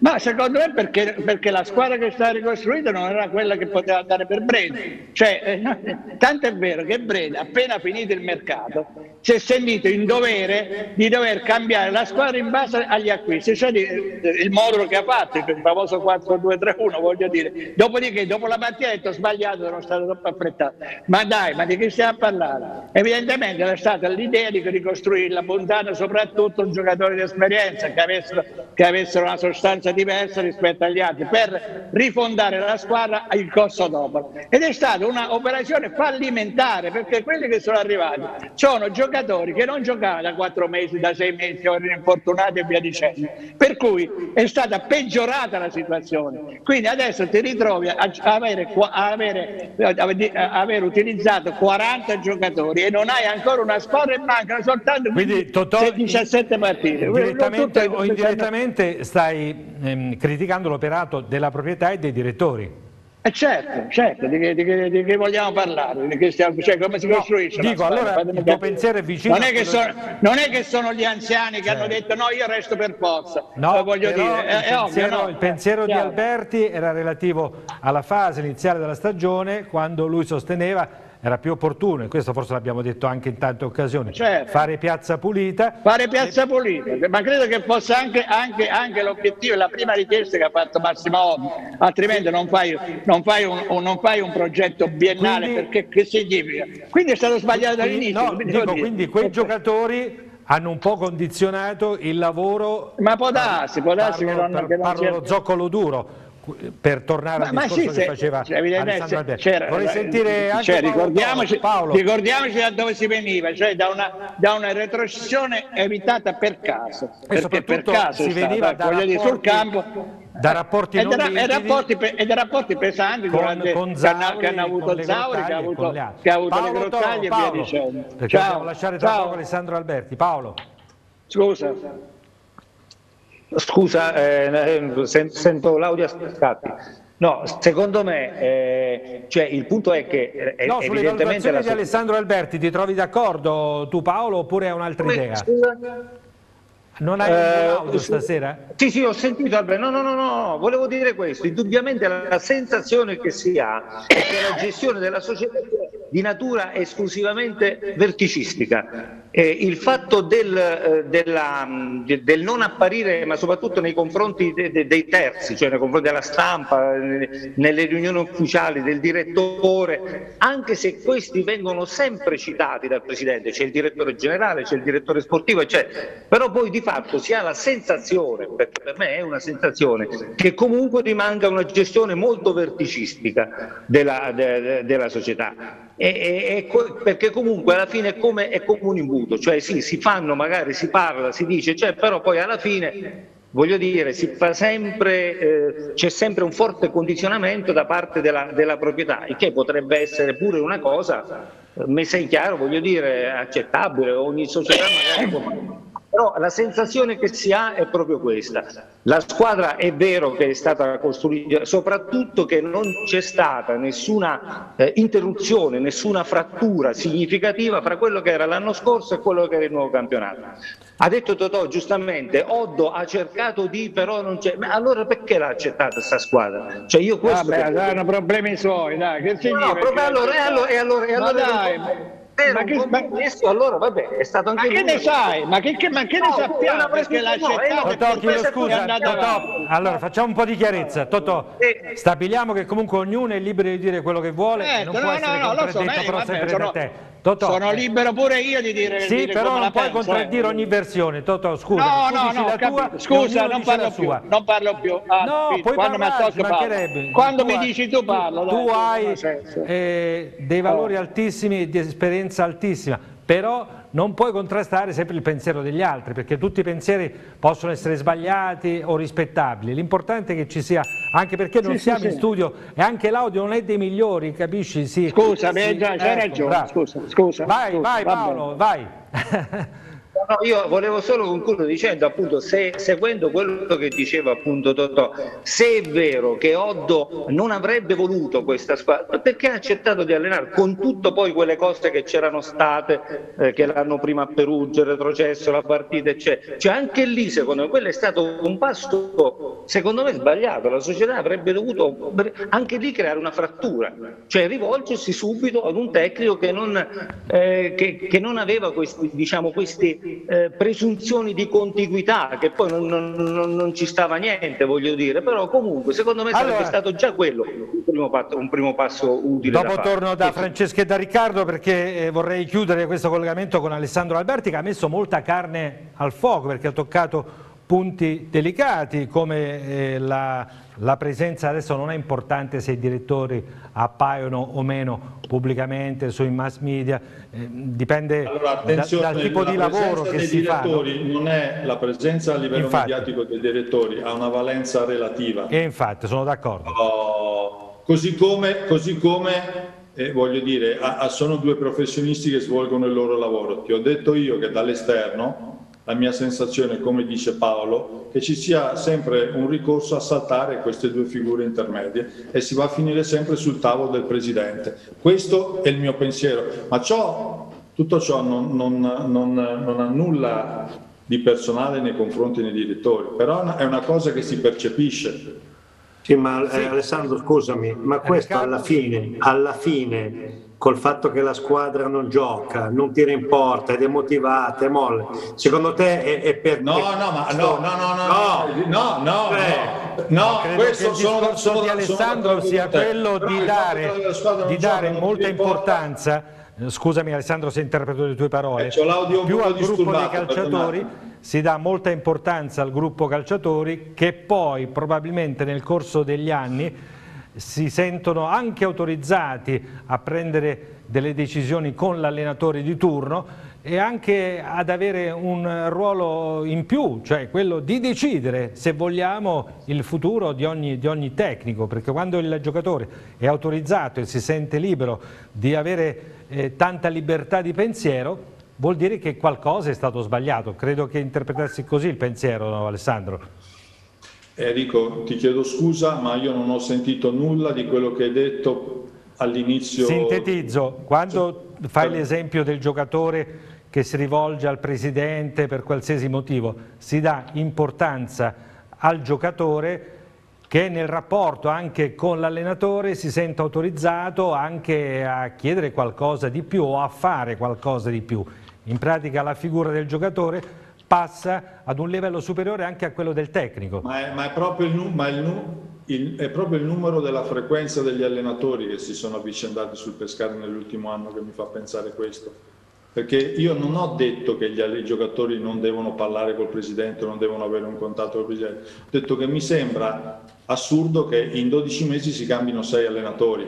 Ma secondo me perché, perché, la squadra che è stata ricostruita non era quella che poteva andare per Breda. Cioè, eh, tanto è vero che Breda, appena finito il mercato, si è sentito in dovere di dover cambiare la squadra in base agli acquisti, cioè di, il modulo che ha fatto, il famoso 4-2-3-1, voglio dire. Dopodiché, dopo la partita ha detto sbagliato, sono stato troppo affrettato. Ma dai, ma di che stiamo a parlare? Evidentemente era stata l'idea di ricostruirla, puntando soprattutto un giocatore di esperienza che avessero, che avessero una sostanza cosa diversa rispetto agli altri per rifondare la squadra il corso dopo. Ed è stata un'operazione fallimentare perché quelli che sono arrivati sono giocatori che non giocavano da quattro mesi, da sei mesi, erano infortunati e via dicendo. Per cui è stata peggiorata la situazione. Quindi adesso ti ritrovi a avere, a avere, a avere utilizzato 40 giocatori e non hai ancora una squadra e mancano soltanto Quindi, Totò, 17 partite. Direttamente o indirettamente stai ehm, criticando l'operato della proprietà e dei direttori. Eh certo, certo, di che, di, che, di che, vogliamo parlare? Di che stiamo, cioè, come si no, costruisce? Dico, allora il tuo pensiero è vicino. Non è, che sono, non è che sono gli anziani che certo. hanno detto no, io resto per forza. No, voglio dire, è, pensiero, ovvio, no? il pensiero di Alberti era relativo alla fase iniziale della stagione, quando lui sosteneva era più opportuno, e questo forse l'abbiamo detto anche in tante occasioni, certo. fare piazza pulita. Fare piazza pulita, ma credo che fosse anche, anche, anche l'obiettivo, la prima richiesta che ha fatto Massimo Oddi, altrimenti non fai, non fai, un, non fai un, progetto biennale quindi, perché che significa? Quindi è stato sbagliato dall'inizio. No, dico, quindi quei giocatori hanno un po' condizionato il lavoro. Ma può darsi, può darsi parlo, che non, per, che non parlo sia... zoccolo duro per tornare al ma, discorso ma sì, che faceva Alessandro Alberti. Vorrei sentire anche cioè, Paolo, ricordiamoci, Paolo. ricordiamoci da dove si veniva, cioè da una, da una retrocessione evitata per caso, E perché per caso si è stata, veniva da voglio dire, sul rapporti- campo da rapporti e non da, e rapporti, e da rapporti pesanti con, durante, con che, hanno, Zauri, che hanno avuto Zauri, che ha avuto, altri. che ha avuto Paolo le grottaglie e via Paolo, dicendo. Ciao, lasciare tra ciao. poco Alessandro Alberti. Paolo. Scusa. Scusa, eh, sen- sento l'audio a scatti. No, secondo me, eh, cioè, il punto è che eh, No, sulle valutazioni la di Alessandro Alberti ti trovi d'accordo tu Paolo oppure hai un'altra idea? Scusa? Non hai Eh, su- stasera? Sì, sì, ho sentito Alberto. No, no, no, no, volevo dire questo. Indubbiamente la, la sensazione che si ha è che la gestione della società sia di natura esclusivamente verticistica. Eh, il fatto del, eh, della, del non apparire, ma soprattutto nei confronti de- de- dei terzi, cioè nei confronti della stampa, eh, nelle riunioni ufficiali, del direttore, anche se questi vengono sempre citati dal Presidente, c'è il direttore generale, c'è il direttore sportivo, eccetera, però poi di fatto si ha la sensazione, perché per me è una sensazione, che comunque rimanga una gestione molto verticistica della, de- de- della società. E- e- perché comunque alla fine è come, è come un imbuto, cioè sì, si fanno, magari si parla, si dice, cioè, però poi alla fine voglio dire, sempre, eh, c'è sempre un forte condizionamento da parte della, della proprietà, il che potrebbe essere pure una cosa eh, messa in chiaro, voglio dire, accettabile, ogni società magari può. Però la sensazione che si ha è proprio questa. La squadra è vero che è stata costruita, soprattutto che non c'è stata nessuna eh, interruzione, nessuna frattura significativa fra quello che era l'anno scorso e quello che era il nuovo campionato. Ha detto Totò giustamente, Oddo ha cercato di, però non c'è. Ma allora perché l'ha accettata questa squadra? Cioè io questo Vabbè, che- saranno problemi suoi, dai, che No, significa? no, proprio allora, e allora, e allora, e allora dai, un- ma- ma che- compromesso, allora vabbè, è stato anche Ma che ne sai? Ma che, che- ma che ne No, sappiamo? no, Perché l'ha no, eh, accettato no, e Totò, chiedo scusa, Totò, allora facciamo un po' di chiarezza. Totò, Eh. stabiliamo che comunque ognuno è libero di dire quello che vuole e Certo, non può no, essere no, no, lo so, contraddetto eh, però vabbè, sempre da te. Totò, Sono eh, libero pure io di dire Sì, dire però non puoi penso, contraddire eh. ogni versione. Totò, scusa, No, tu no, no, tua scusa, non parlo più, non parlo più. Ah, No, quando mi parlare, ci parlo. Quando Tu mi hai- dici tu parlo, Tu dai, ha hai eh, dei valori altissimi di esperienza altissima, però non puoi contrastare sempre il pensiero degli altri, perché tutti i pensieri possono essere sbagliati o rispettabili. L'importante è che ci sia, anche perché non Sì, sì, siamo sì. in studio e anche l'audio non è dei migliori, capisci? Sì, Scusa, sì, hai ecco, ragione, bravo. scusa, scusa, Vai, scusa, vai va Paolo, vai. No, io volevo solo concludere dicendo appunto, se, seguendo quello che diceva appunto Totò, se è vero che Oddo non avrebbe voluto questa squadra, perché ha accettato di allenare con tutto poi quelle cose che c'erano state, eh, che l'hanno prima a Perugia, il retrocesso, la partita, eccetera. Cioè anche lì secondo me quello è stato un passo secondo me sbagliato, la società avrebbe dovuto anche lì creare una frattura, cioè rivolgersi subito ad un tecnico che non, eh, che, che non aveva questi, diciamo, queste eh, presunzioni di contiguità, che poi non, non- non- non ci stava niente, voglio dire, però comunque secondo me sarebbe Allora- stato già quello un primo, patto- un primo passo utile. Dopo da torno da Francesca e da Riccardo perché eh, vorrei chiudere questo collegamento con Alessandro Alberti che ha messo molta carne al fuoco perché ha toccato punti delicati come eh, la, la presenza, adesso non è importante se i direttori appaiono o meno pubblicamente sui mass media, eh, dipende Allora, da- dal tipo di lavoro che si fa. no? non è la presenza a livello Infatti. mediatico dei direttori, ha una valenza relativa. E infatti sono d'accordo. Oh, così come, così come eh, voglio dire, a- a- sono due professionisti che svolgono il loro lavoro. Ti ho detto io che dall'esterno la mia sensazione, come dice Paolo, che ci sia sempre un ricorso a saltare queste due figure intermedie e si va a finire sempre sul tavolo del presidente. Questo è il mio pensiero, ma ciò, tutto ciò non, non- non- non ha nulla di personale nei confronti dei direttori, però è una cosa che si percepisce. Sì, ma eh, Alessandro, scusami, ma questo Riccardo, alla fine, alla fine, col fatto che la squadra non gioca, non tira in porta, è demotivata, è molle, secondo te è, è per... No, no, ma no, no, no, no, no, no, no, Eh, no, Credo questo sono, discorso sono- di sono Alessandro d'accordo sia quello di dare, di dare molta importanza, eh, scusami Alessandro se interpreto le tue parole, Eh, c'ho l'audio un più al gruppo dei calciatori, si dà molta importanza al gruppo calciatori che poi probabilmente nel corso degli anni si sentono anche autorizzati a prendere delle decisioni con l'allenatore di turno e anche ad avere un ruolo in più, cioè quello di decidere se vogliamo il futuro di ogni, di ogni, tecnico, perché quando il giocatore è autorizzato e si sente libero di avere eh, tanta libertà di pensiero, vuol dire che qualcosa è stato sbagliato. Credo che interpretassi così il pensiero, no, Alessandro. Enrico, ti chiedo scusa, ma io non ho sentito nulla di quello che hai detto all'inizio. Sintetizzo, quando fai l'esempio del giocatore che si rivolge al presidente per qualsiasi motivo, si dà importanza al giocatore che nel rapporto anche con l'allenatore si sente autorizzato anche a chiedere qualcosa di più o a fare qualcosa di più. In pratica la figura del giocatore passa ad un livello superiore anche a quello del tecnico. Ma è, ma è, proprio, il, ma il, il, è proprio, il, numero della frequenza degli allenatori che si sono avvicendati sul Pescara nell'ultimo anno che mi fa pensare questo perché io non ho detto che gli, i giocatori non devono parlare col presidente, non devono avere un contatto col presidente, ho detto che mi sembra assurdo che in 12 mesi si cambino sei allenatori.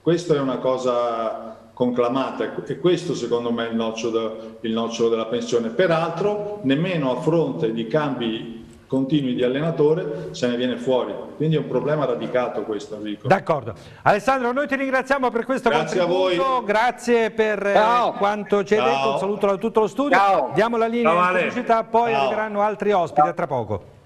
Questa è una cosa conclamata e questo secondo me è il nocciolo, il nocciolo della pensione. Peraltro nemmeno a fronte di cambi continui di allenatore se ne viene fuori. Quindi è un problema radicato questo Enrico. D'accordo. Alessandro, noi ti ringraziamo per questo grazie contributo, grazie per eh, Ciao. quanto ci hai detto, un saluto da tutto lo studio. Ciao. Diamo la linea Ciao, in pubblicità, poi Ciao. arriveranno altri ospiti, a tra poco.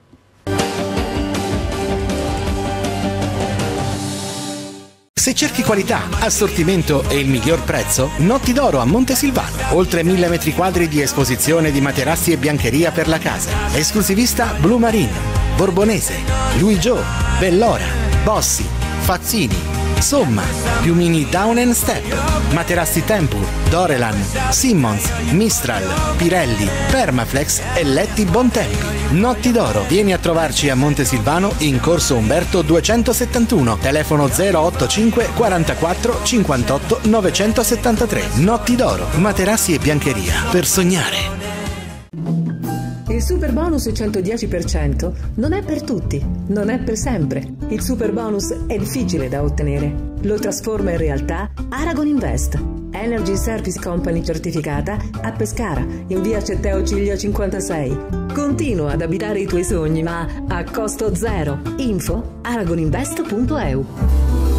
Se cerchi qualità, assortimento e il miglior prezzo, Notti d'Oro a Montesilvano. Oltre mille metri quadri di esposizione di materassi e biancheria per la casa. Esclusivista Blue Marine, Borbonese, Louis Joe, Bellora, Bossi, Fazzini, Somma, piumini Down Step, materassi Tempur, Dorelan, Simmons, Mistral, Pirelli, Permaflex e letti Bontempi. Notti d'oro, vieni a trovarci a Montesilvano in corso Umberto 271, telefono 085 44 58 973. Notti d'oro, materassi e biancheria per sognare. Il super bonus 110% non è per tutti, non è per sempre. Il super bonus è difficile da ottenere. Lo trasforma in realtà Aragon Invest. Energy Service Company certificata a Pescara, in via Cetteo Ciglio 56. Continua ad abitare i tuoi sogni, ma a costo zero. Info aragoninvest.eu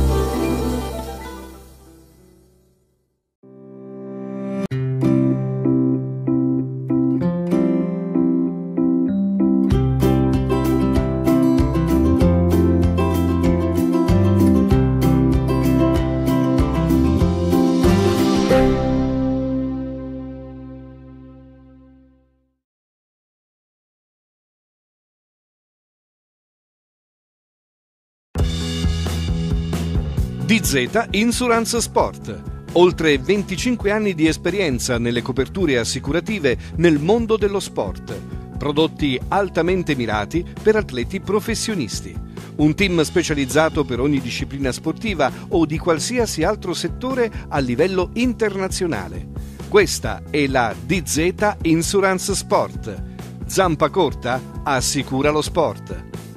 DZ Insurance Sport. Oltre 25 anni di esperienza nelle coperture assicurative nel mondo dello sport. Prodotti altamente mirati per atleti professionisti. Un team specializzato per ogni disciplina sportiva o di qualsiasi altro settore a livello internazionale. Questa è la DZ Insurance Sport. Zampa corta assicura lo sport.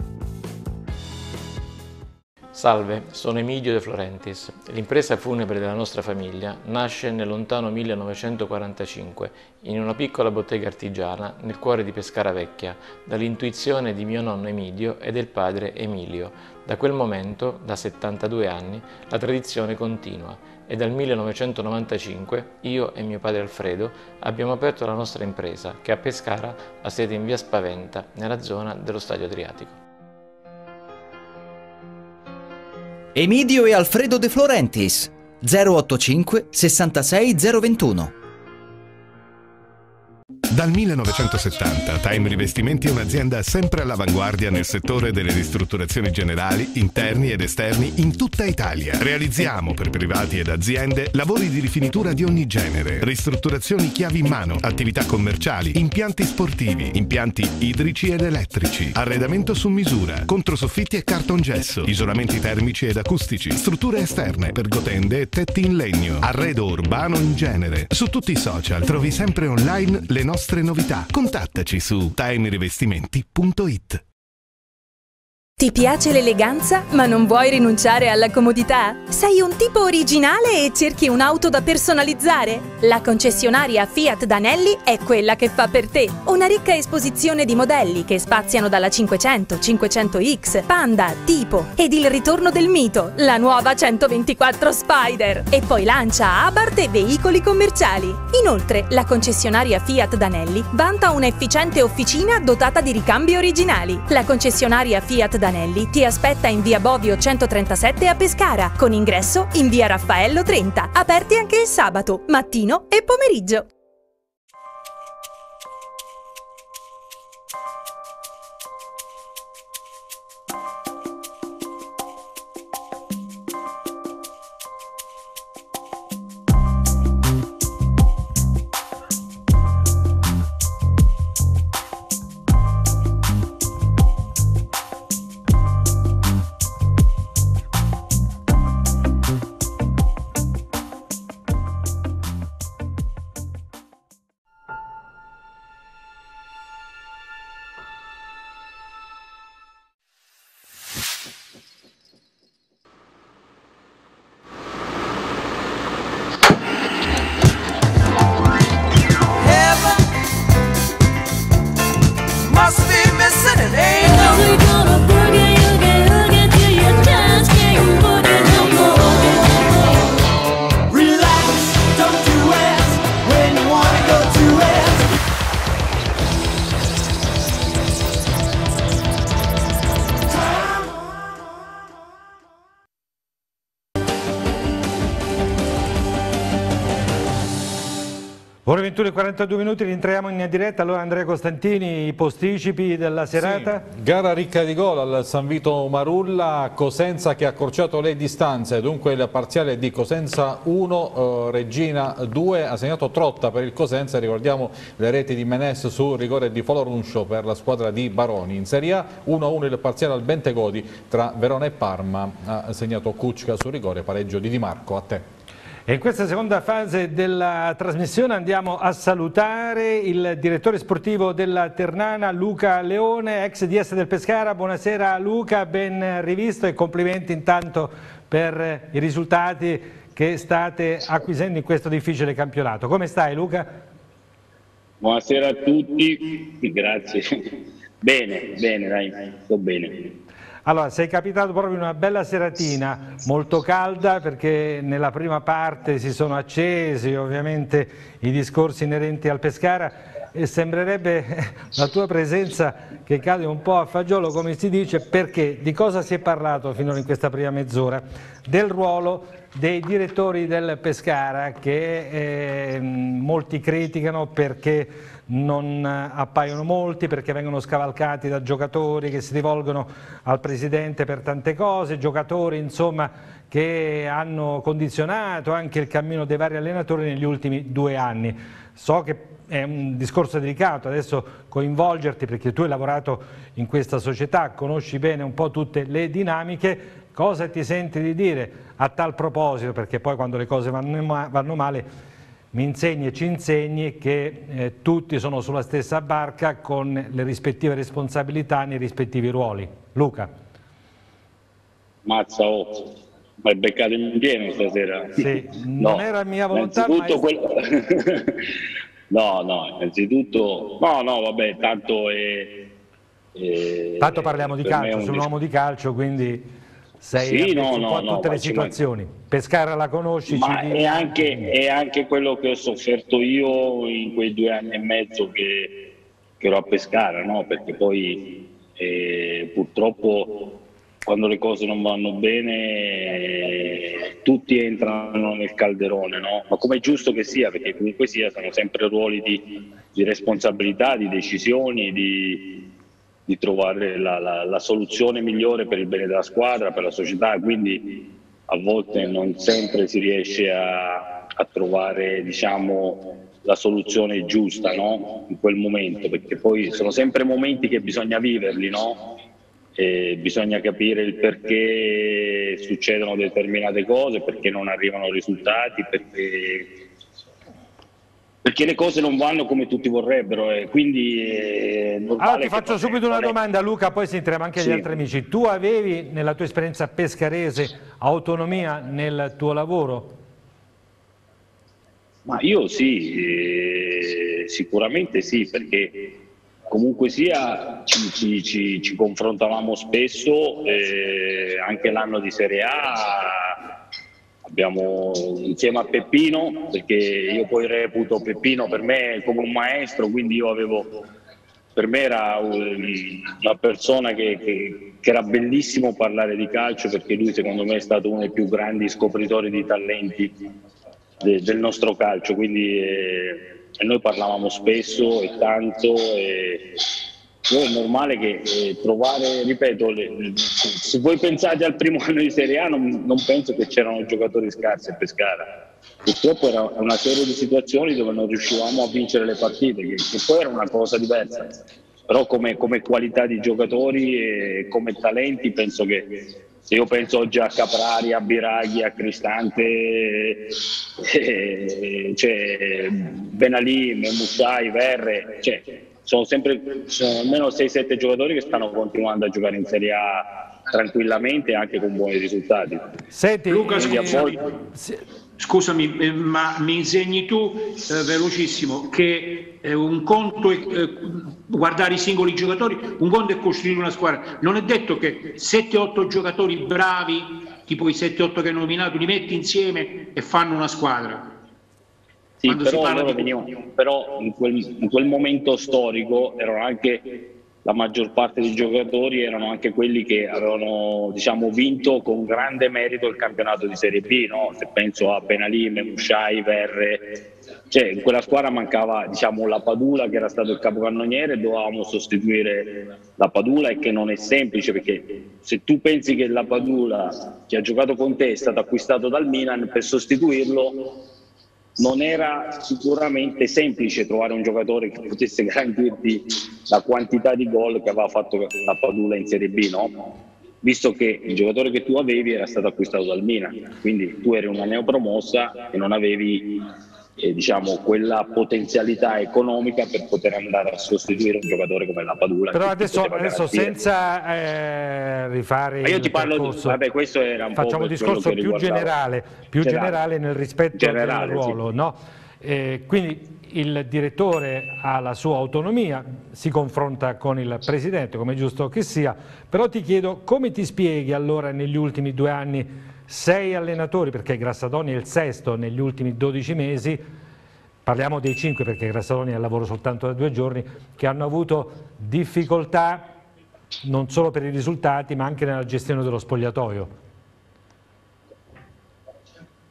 Salve, sono Emilio De Florentis. L'impresa funebre della nostra famiglia nasce nel lontano 1945 in una piccola bottega artigiana nel cuore di Pescara Vecchia, dall'intuizione di mio nonno Emilio e del padre Emilio. Da quel momento, da 72 anni, la tradizione continua e dal 1995 io e mio padre Alfredo abbiamo aperto la nostra impresa che a Pescara ha sede in via Spaventa, nella zona dello Stadio Adriatico. Emidio e Alfredo De Florentis. 085 66 021 dal 1970 Time Rivestimenti è un'azienda sempre all'avanguardia nel settore delle ristrutturazioni generali, interni ed esterni in tutta Italia. Realizziamo per privati ed aziende lavori di rifinitura di ogni genere, ristrutturazioni chiavi in mano, attività commerciali, impianti sportivi, impianti idrici ed elettrici, arredamento su misura, controsoffitti e cartongesso, isolamenti termici ed acustici, strutture esterne, pergotende e tetti in legno, arredo urbano in genere. Su tutti i social trovi sempre online le nostre nostre novità. Contattaci su timerivestimenti.it. Ti piace l'eleganza ma non vuoi rinunciare alla comodità? Sei un tipo originale e cerchi un'auto da personalizzare? La concessionaria Fiat Danelli è quella che fa per te. Una ricca esposizione di modelli che spaziano dalla 500, 500X, Panda, Tipo ed il ritorno del mito, la nuova 124 Spider. E poi lancia Abarth e veicoli commerciali. Inoltre, la concessionaria Fiat Danelli vanta un'efficiente officina dotata di ricambi originali. La concessionaria Fiat Danelli Danelli ti aspetta in via Bovio 137 a Pescara, con ingresso in via Raffaello 30, aperti anche il sabato, mattino e pomeriggio. 21 e 42 minuti, rientriamo in diretta. Allora Andrea Costantini, i posticipi della serata? Sì, gara ricca di gol al San Vito Marulla, Cosenza che ha accorciato le distanze, dunque il parziale di Cosenza 1, eh, Regina 2, ha segnato Trotta per il Cosenza, ricordiamo le reti di Menes su rigore di Foloruncio per la squadra di Baroni. In Serie A 1-1 il parziale al Bentegodi tra Verona e Parma, ha segnato Cucca su rigore, pareggio di Di Marco, a te. E in questa seconda fase della trasmissione andiamo a salutare il direttore sportivo della Ternana, Luca Leone, ex DS del Pescara. Buonasera Luca, ben rivisto e complimenti intanto per i risultati che state acquisendo in questo difficile campionato. Come stai Luca? Buonasera a tutti, grazie. Bene, bene, dai, sto bene. Allora, sei capitato proprio in una bella seratina, molto calda perché nella prima parte si sono accesi ovviamente i discorsi inerenti al Pescara e sembrerebbe la tua presenza che cade un po' a fagiolo come si dice perché di cosa si è parlato finora in questa prima mezz'ora? Del ruolo dei direttori del Pescara che eh, molti criticano perché non appaiono molti perché vengono scavalcati da giocatori che si rivolgono al Presidente per tante cose, giocatori insomma che hanno condizionato anche il cammino dei vari allenatori negli ultimi due anni. So che è un discorso delicato adesso coinvolgerti perché tu hai lavorato in questa società, conosci bene un po' tutte le dinamiche, cosa ti senti di dire a tal proposito perché poi quando le cose vanno, vanno male mi insegni e ci insegni che eh, tutti sono sulla stessa barca con le rispettive responsabilità nei rispettivi ruoli. Luca. Mazza, oh, ma è beccato in pieno stasera. Sì, no, non era mia volontà, ma... È... Quello... no, no, innanzitutto... No, no, vabbè, tanto è... è... Tanto parliamo di calcio, sono un uomo di calcio, quindi sei sì, no, no, a tutte no, le situazioni. Manca. Pescara la conosci? Ma è anche, è anche, quello che ho sofferto io in quei due anni e mezzo che, che ero a Pescara, no? perché poi eh, purtroppo quando le cose non vanno bene eh, tutti entrano nel calderone, no? ma come è giusto che sia, perché comunque sia sono sempre ruoli di, di responsabilità, di decisioni, di, di trovare la, la, la, soluzione migliore per il bene della squadra, per la società, quindi a volte non sempre si riesce a, a trovare diciamo, la soluzione giusta no? in quel momento, perché poi sono sempre momenti che bisogna viverli, no? bisogna capire il perché succedono determinate cose, perché non arrivano risultati, perché perché le cose non vanno come tutti vorrebbero e quindi è allora ti faccio subito una domanda Luca poi sentiremo anche sì. gli altri amici tu avevi nella tua esperienza pescarese autonomia nel tuo lavoro? Ma io sì, eh, sicuramente sì perché comunque sia ci, ci, ci, ci confrontavamo spesso eh, anche l'anno di Serie A abbiamo insieme a Peppino, perché io poi reputo Peppino per me come un maestro, quindi io avevo, per me era una persona che, che, che, era bellissimo parlare di calcio perché lui secondo me è stato uno dei più grandi scopritori di talenti de, del nostro calcio, quindi eh, noi parlavamo spesso e tanto. E, è normale che eh, trovare, ripeto, le, se voi pensate al primo anno di Serie A non, non penso che c'erano giocatori scarsi a Pescara. Purtroppo era una serie di situazioni dove non riuscivamo a vincere le partite, che, che poi era una cosa diversa. Però come, come qualità di giocatori e come talenti penso che se io penso oggi a Caprari, a Biraghi, a Cristante, eh, cioè Benalì, Memusai, Verre, cioè, sono sempre sono almeno 6-7 giocatori che stanno continuando a giocare in Serie A tranquillamente e anche con buoni risultati. Senti, Luca, scusami, scusami eh, ma mi insegni tu eh, velocissimo che eh, un conto è eh, guardare i singoli giocatori, un conto è costruire una squadra. Non è detto che 7-8 giocatori bravi, tipo i 7-8 che hai nominato, li metti insieme e fanno una squadra sì, però, venivano, però in, quel, in quel momento storico erano anche la maggior parte dei giocatori erano anche quelli che avevano diciamo, vinto con grande merito il campionato di Serie B, no? se penso a Benalì, Memusciai, Verre, cioè, in quella squadra mancava diciamo, la Padula che era stato il capocannoniere, dovevamo sostituire la Padula e che non è semplice perché se tu pensi che la Padula che ha giocato con te è stato acquistato dal Milan per sostituirlo non era sicuramente semplice trovare un giocatore che potesse garantirti la quantità di gol che aveva fatto la Padula in Serie B, no? visto che il giocatore che tu avevi era stato acquistato dal Milan, quindi tu eri una neopromossa e non avevi eh, diciamo, quella potenzialità economica per poter andare a sostituire un giocatore come la Padula. Però adesso, adesso senza eh, rifare Ma io ti parlo percorso, di, vabbè, questo era un facciamo un discorso più generale, più generale, nel rispetto generale, del ruolo. Sì. No? Eh, quindi il direttore ha la sua autonomia, si confronta con il presidente, come è giusto che sia, però ti chiedo come ti spieghi allora negli ultimi due anni sei allenatori, perché Grassadoni è il sesto negli ultimi 12 mesi, parliamo dei cinque perché Grassadoni è al lavoro soltanto da due giorni, che hanno avuto difficoltà non solo per i risultati ma anche nella gestione dello spogliatoio.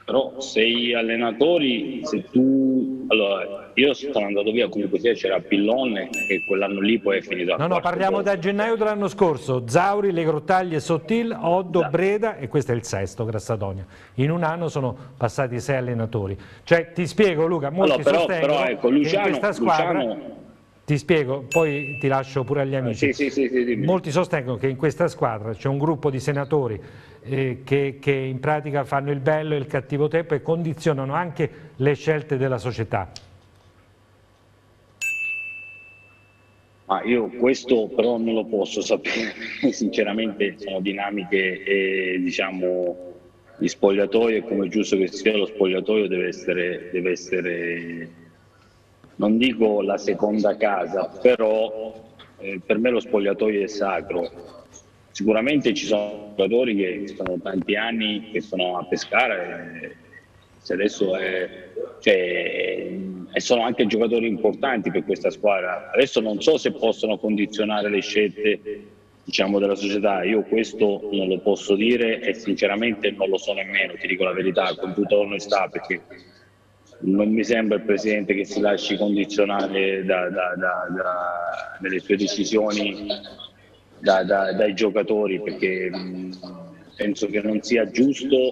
Però sei allenatori, se tu... Allora, io sono andato via comunque sia c'era Pillone che quell'anno lì poi è finito No, no, parliamo da gennaio dell'anno scorso. Zauri, Le Grottaglie, Sottil, Oddo, da. Breda e questo è il sesto, Grassadonia. In un anno sono passati sei allenatori. Cioè, ti spiego Luca, molti allora, però, sostengono però, ecco, Luciano, in questa squadra... Luciano... Ti spiego, poi ti lascio pure agli amici. Sì, sì, sì, Molti sostengono che in questa squadra c'è un gruppo di senatori eh, che, che in pratica fanno il bello e il cattivo tempo e condizionano anche le scelte della società. Ma io questo però non lo posso sapere, sinceramente sono dinamiche e diciamo gli spogliatoi e come è giusto che sia lo spogliatoio deve essere, deve essere non dico la seconda casa, però eh, per me lo spogliatoio è sacro. Sicuramente ci sono giocatori che sono tanti anni che sono a pescare, e se adesso è, cioè, e sono anche giocatori importanti per questa squadra. Adesso non so se possono condizionare le scelte diciamo, della società, io questo non lo posso dire e sinceramente non lo so nemmeno, ti dico la verità, con tutta onestà, perché non mi sembra il Presidente che si lasci condizionare da, da, da, nelle sue decisioni dai giocatori, perché penso che non sia giusto.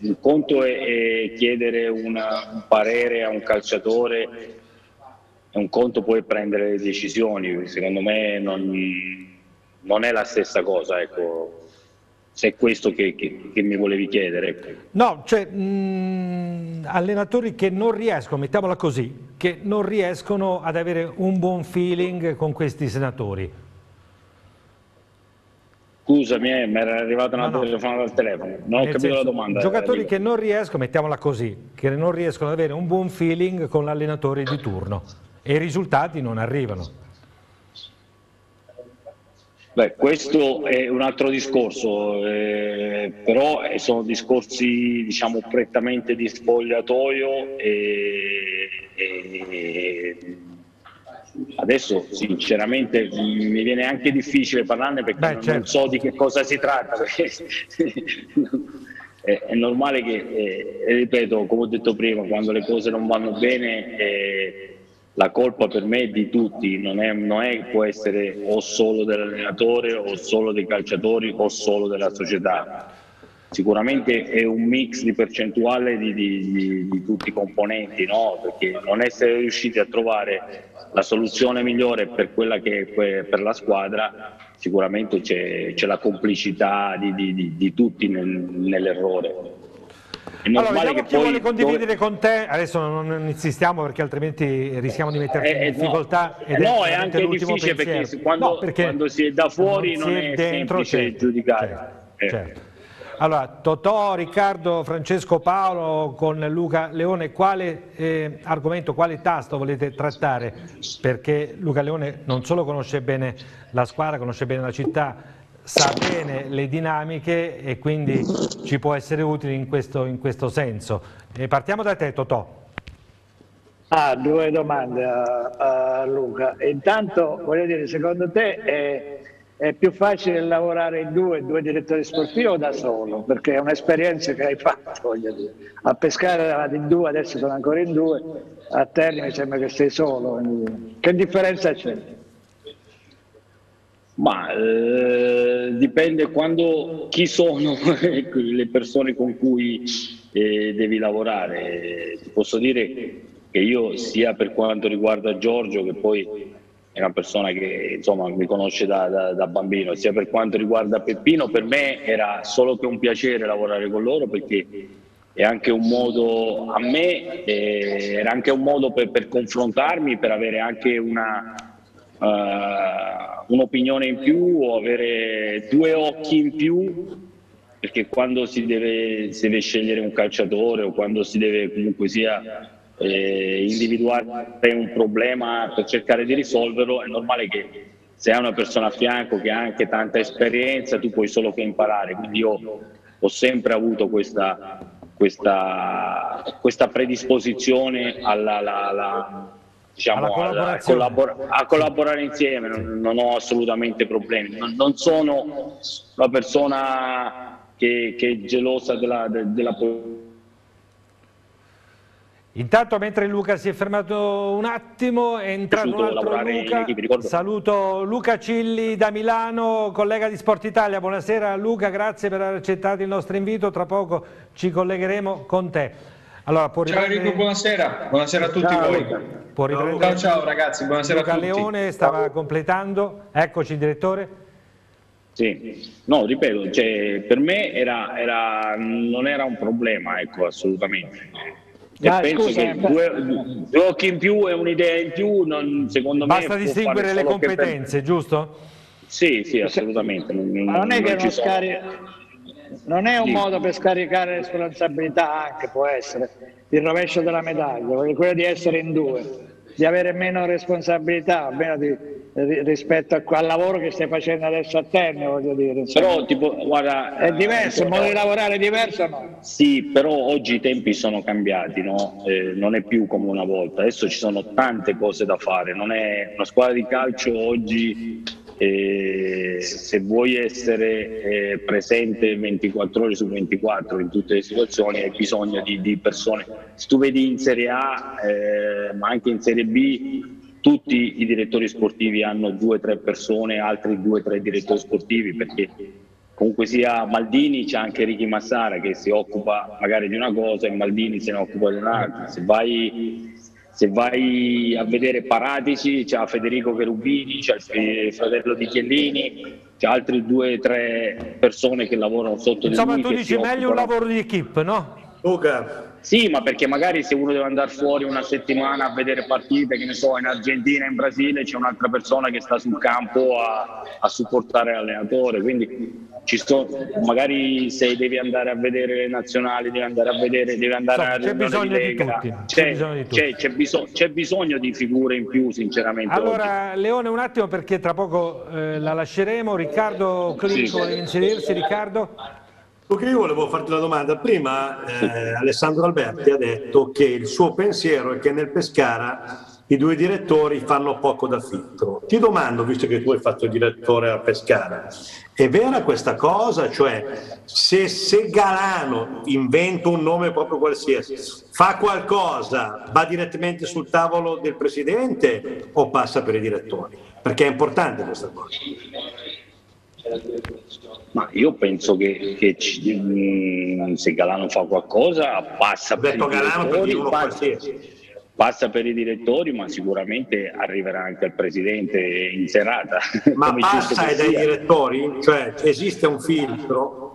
Un conto è, è chiedere una, un parere a un calciatore e un conto poi prendere le decisioni. Secondo me non, non è la stessa cosa. Ecco. Se è questo che, che, che mi volevi chiedere. Ecco. No, cioè mh, allenatori che non riescono, mettiamola così, che non riescono ad avere un buon feeling con questi senatori. Scusami, eh, mi era arrivata una no, no. telefonata al telefono, non ho capito senso, la domanda. Giocatori che non riescono, mettiamola così, che non riescono ad avere un buon feeling con l'allenatore di turno e i risultati non arrivano. Beh, questo è un altro discorso, eh, però sono discorsi diciamo prettamente di spogliatoio e, e adesso sinceramente mi viene anche difficile parlarne perché Beh, non, certo. non, so di che cosa si tratta. è, è, normale che, eh, ripeto, come ho detto prima, quando le cose non vanno bene... Eh, la colpa per me è di tutti, non, è, non è, può essere o solo dell'allenatore o solo dei calciatori o solo della società. Sicuramente è un mix di percentuale di, di, di, di tutti i componenti, no? perché non essere riusciti a trovare la soluzione migliore per quella che è per la squadra, sicuramente c'è, c'è la complicità di, tutti nel, nell'errore. Allora, vediamo chi poi... vuole condividere con te, adesso non insistiamo perché altrimenti rischiamo di metterti eh, in difficoltà. No, no è, è anche difficile perché quando, no, perché quando, si è da fuori non, non è, dentro, semplice certo, giudicare. Certo, eh. certo. Allora, Totò, Riccardo, Francesco Paolo con Luca Leone, quale eh, argomento, quale tasto volete trattare? Perché Luca Leone non solo conosce bene la squadra, conosce bene la città, sa bene le dinamiche e quindi ci può essere utile in questo, in questo senso. E partiamo da te Totò. Ah, due domande a, Luca. Intanto, voglio dire, secondo te è, è, più facile lavorare in due, due direttori sportivi o da solo? Perché è un'esperienza che hai fatto, voglio dire. A pescare eravate in due, adesso sono ancora in due, a Terni mi sembra che sei solo. Che differenza c'è? Ma eh, dipende quando, chi sono le persone con cui eh, devi lavorare. Ti posso dire che io sia per quanto riguarda Giorgio, che poi è una persona che insomma, mi conosce da, da, da, bambino, sia per quanto riguarda Peppino, per me era solo che un piacere lavorare con loro perché è anche un modo, a me eh, era anche un modo per, per confrontarmi, per avere anche una uh, un'opinione in più o avere due occhi in più? Perché quando si deve, si deve scegliere un calciatore o quando si deve comunque sia eh, individuare un problema per cercare di risolverlo è normale che se hai una persona a fianco che ha anche tanta esperienza tu puoi solo che imparare. Quindi io ho sempre avuto questa, questa, questa predisposizione alla, alla, alla diciamo, a, collabor a, collaborare insieme, non, non, ho assolutamente problemi. Non, non sono una persona che, che è gelosa della, de, della Intanto mentre Luca si è fermato un attimo è entrato un altro Luca, saluto Luca Cilli da Milano, collega di Sport Italia, buonasera Luca, grazie per aver accettato il nostro invito, tra poco ci collegheremo con te. Allora, ciao riprendere... Enrico, buonasera, buonasera a tutti ciao, voi. Può ciao, ciao ragazzi, buonasera Luca a tutti. Leone stava ciao. completando, eccoci direttore. Sì, no, ripeto, cioè, per me era, era, non era un problema, ecco, assolutamente. E ah, penso scusa, che eh, due, due, occhi in più e un'idea in più, non, secondo Basta me... Basta distinguere le competenze, per... giusto? Sì, sì, assolutamente. Non, Ma non è che non scari... Non è un modo per scaricare responsabilità anche, può essere, il rovescio della medaglia, quello di essere in due, di avere meno responsabilità, meno di, rispetto al lavoro che stai facendo adesso a termine, voglio dire. Però, tipo, guarda, è diverso, il modo di lavorare è diverso no? Sì, però oggi i tempi sono cambiati, no? eh, non è più come una volta, adesso ci sono tante cose da fare, non è una squadra di calcio oggi e se vuoi essere eh, presente 24 ore su 24 in tutte le situazioni hai bisogno di, di persone. Se tu vedi in Serie A, eh, ma anche in Serie B, tutti i direttori sportivi hanno due o tre persone, altri due o tre direttori sportivi perché comunque sia Maldini c'è anche Ricky Massara che si occupa magari di una cosa e Maldini se ne occupa di un'altra. Se vai se vai a vedere Paratici c'è Federico Cherubini, c'è il fratello di Chiellini, c'è altre due o tre persone che lavorano sotto Insomma, di lui. tu dici meglio un lavoro di equip, no? Luca. Sì, ma perché magari se uno deve andare fuori una settimana a vedere partite, che ne so, in Argentina, in Brasile, c'è un'altra persona che sta sul campo a, a supportare l'allenatore. Quindi ci sono, magari se devi andare a vedere le nazionali, devi andare a vedere, devi andare so, a c'è bisogno di, tutti. C'è, bisogno di, c'è, c'è, bisogno, c'è, bisogno di figure in più, sinceramente. Allora, oggi. Leone, un attimo perché tra poco eh, la lasceremo. Riccardo Clinco sì. vuole inserirsi. Riccardo? Perché io volevo farti una domanda. Prima eh, Alessandro Alberti ha detto che il suo pensiero è che nel Pescara i due direttori fanno poco da filtro. Ti domando, visto che tu hai fatto il direttore a Pescara, è vera questa cosa? Cioè, se, se Galano, invento un nome proprio qualsiasi, fa qualcosa, va direttamente sul tavolo del presidente o passa per i direttori? Perché è importante questa cosa. Ma io penso che, che ci, mm, se Galano fa qualcosa passa per, direttori, passa, passa per, i direttori, ma sicuramente arriverà anche al presidente in serata. Ma passa dai direttori? Cioè esiste un filtro?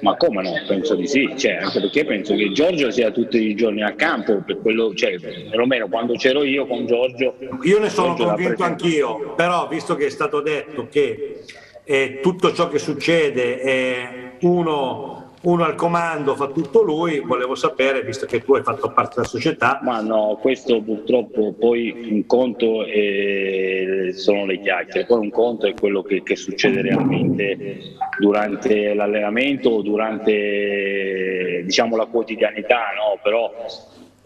Ma come no? Penso di sì, cioè, anche perché penso che Giorgio sia tutti i giorni a campo, per quello, cioè, perlomeno quando c'ero io con Giorgio. Io ne sono Giorgio convinto anch'io, però visto che è stato detto che e tutto ciò che succede è uno, uno, al comando, fa tutto lui, volevo sapere, visto che tu hai fatto parte della società. Ma no, questo purtroppo poi un conto è, sono le chiacchiere, poi un conto è quello che, che succede realmente durante l'allenamento o durante diciamo, la quotidianità, no? però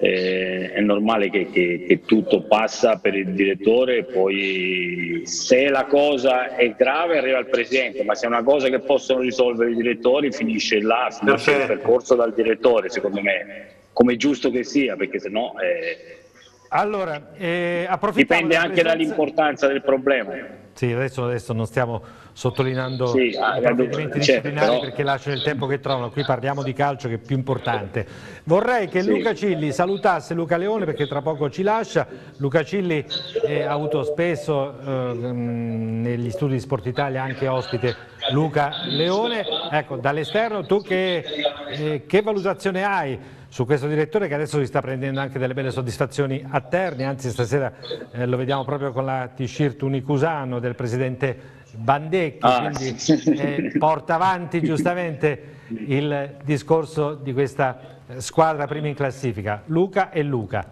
eh, è normale che, che, che, tutto passa per il direttore e poi se la cosa è grave arriva al presidente, ma se è una cosa che possono risolvere i direttori finisce là, finisce il percorso dal direttore, secondo me, come è giusto che sia, perché se no... Eh, allora, eh, dipende anche presenza... dall'importanza del problema. Sì, adesso, adesso non stiamo sottolineando sì, i ah, provvedimenti certo, disciplinari però... perché lasciano il tempo che trovano, qui parliamo di calcio che è più importante. Vorrei che sì. Luca Cilli salutasse Luca Leone perché tra poco ci lascia, Luca Cilli eh, ha avuto spesso eh, negli studi di Sport Italia anche ospite Luca Leone, ecco dall'esterno tu che, eh, che valutazione hai? Su questo direttore che adesso si sta prendendo anche delle belle soddisfazioni a Terni, anzi stasera eh, lo vediamo proprio con la t-shirt unicusano del presidente Bandecchi, ah, quindi eh, porta avanti giustamente il discorso di questa squadra prima in classifica. Luca e Luca.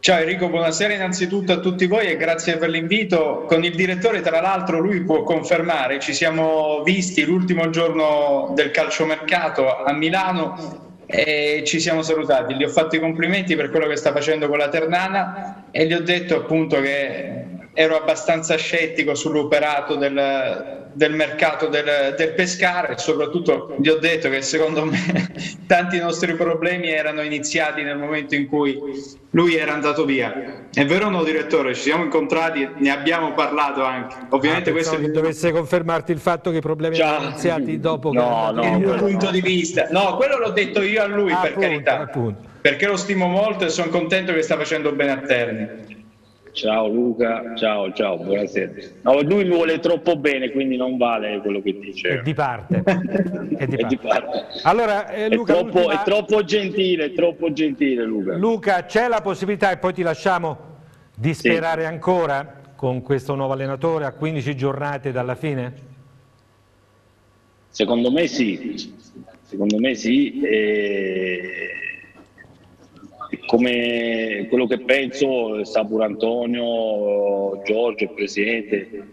Ciao Enrico, buonasera innanzitutto a tutti voi e grazie per l'invito. Con il direttore, tra l'altro, lui può confermare, ci siamo visti l'ultimo giorno del calciomercato a Milano e ci siamo salutati. Gli ho fatto i complimenti per quello che sta facendo con la Ternana e gli ho detto appunto che ero abbastanza scettico sull'operato del, del mercato del, del, Pescara e soprattutto gli ho detto che secondo me tanti nostri problemi erano iniziati nel momento in cui lui era andato via. È vero o no direttore? Ci siamo incontrati, ne abbiamo parlato anche. Ovviamente ah, questo che dovesse confermarti il fatto che i problemi Ciao. erano iniziati dopo no, che no, il mio punto di vista. No, quello l'ho detto io a lui ah, per appunto, carità. Appunto. Perché lo stimo molto e sono contento che sta facendo bene a Terni. Ciao Luca, ciao, ciao, buonasera. No, lui vuole troppo bene, quindi non vale quello che dice. È di parte. È di parte. È di parte. Allora, eh, Luca, è, troppo, è troppo gentile, è troppo gentile Luca. Luca, c'è la possibilità, e poi ti lasciamo, di sperare sì. ancora con questo nuovo allenatore a 15 giornate dalla fine? Secondo me sì, secondo me sì. E come quello che penso sa pure Antonio, Giorgio, il presidente.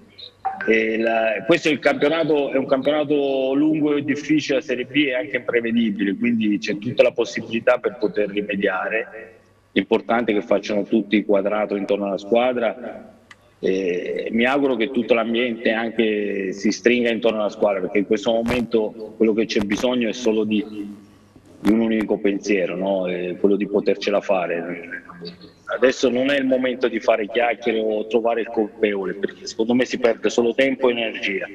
La, questo è, è, un campionato lungo e difficile, la Serie B è anche imprevedibile, quindi c'è tutta la possibilità per poter rimediare. L'importante è che facciano tutti quadrato intorno alla squadra. E mi auguro che tutto l'ambiente anche si stringa intorno alla squadra perché in questo momento quello che c'è bisogno è solo di di un unico pensiero, no? quello di potercela fare. Adesso non è il momento di fare chiacchiere o trovare il colpevole, perché secondo me si perde solo tempo e energia.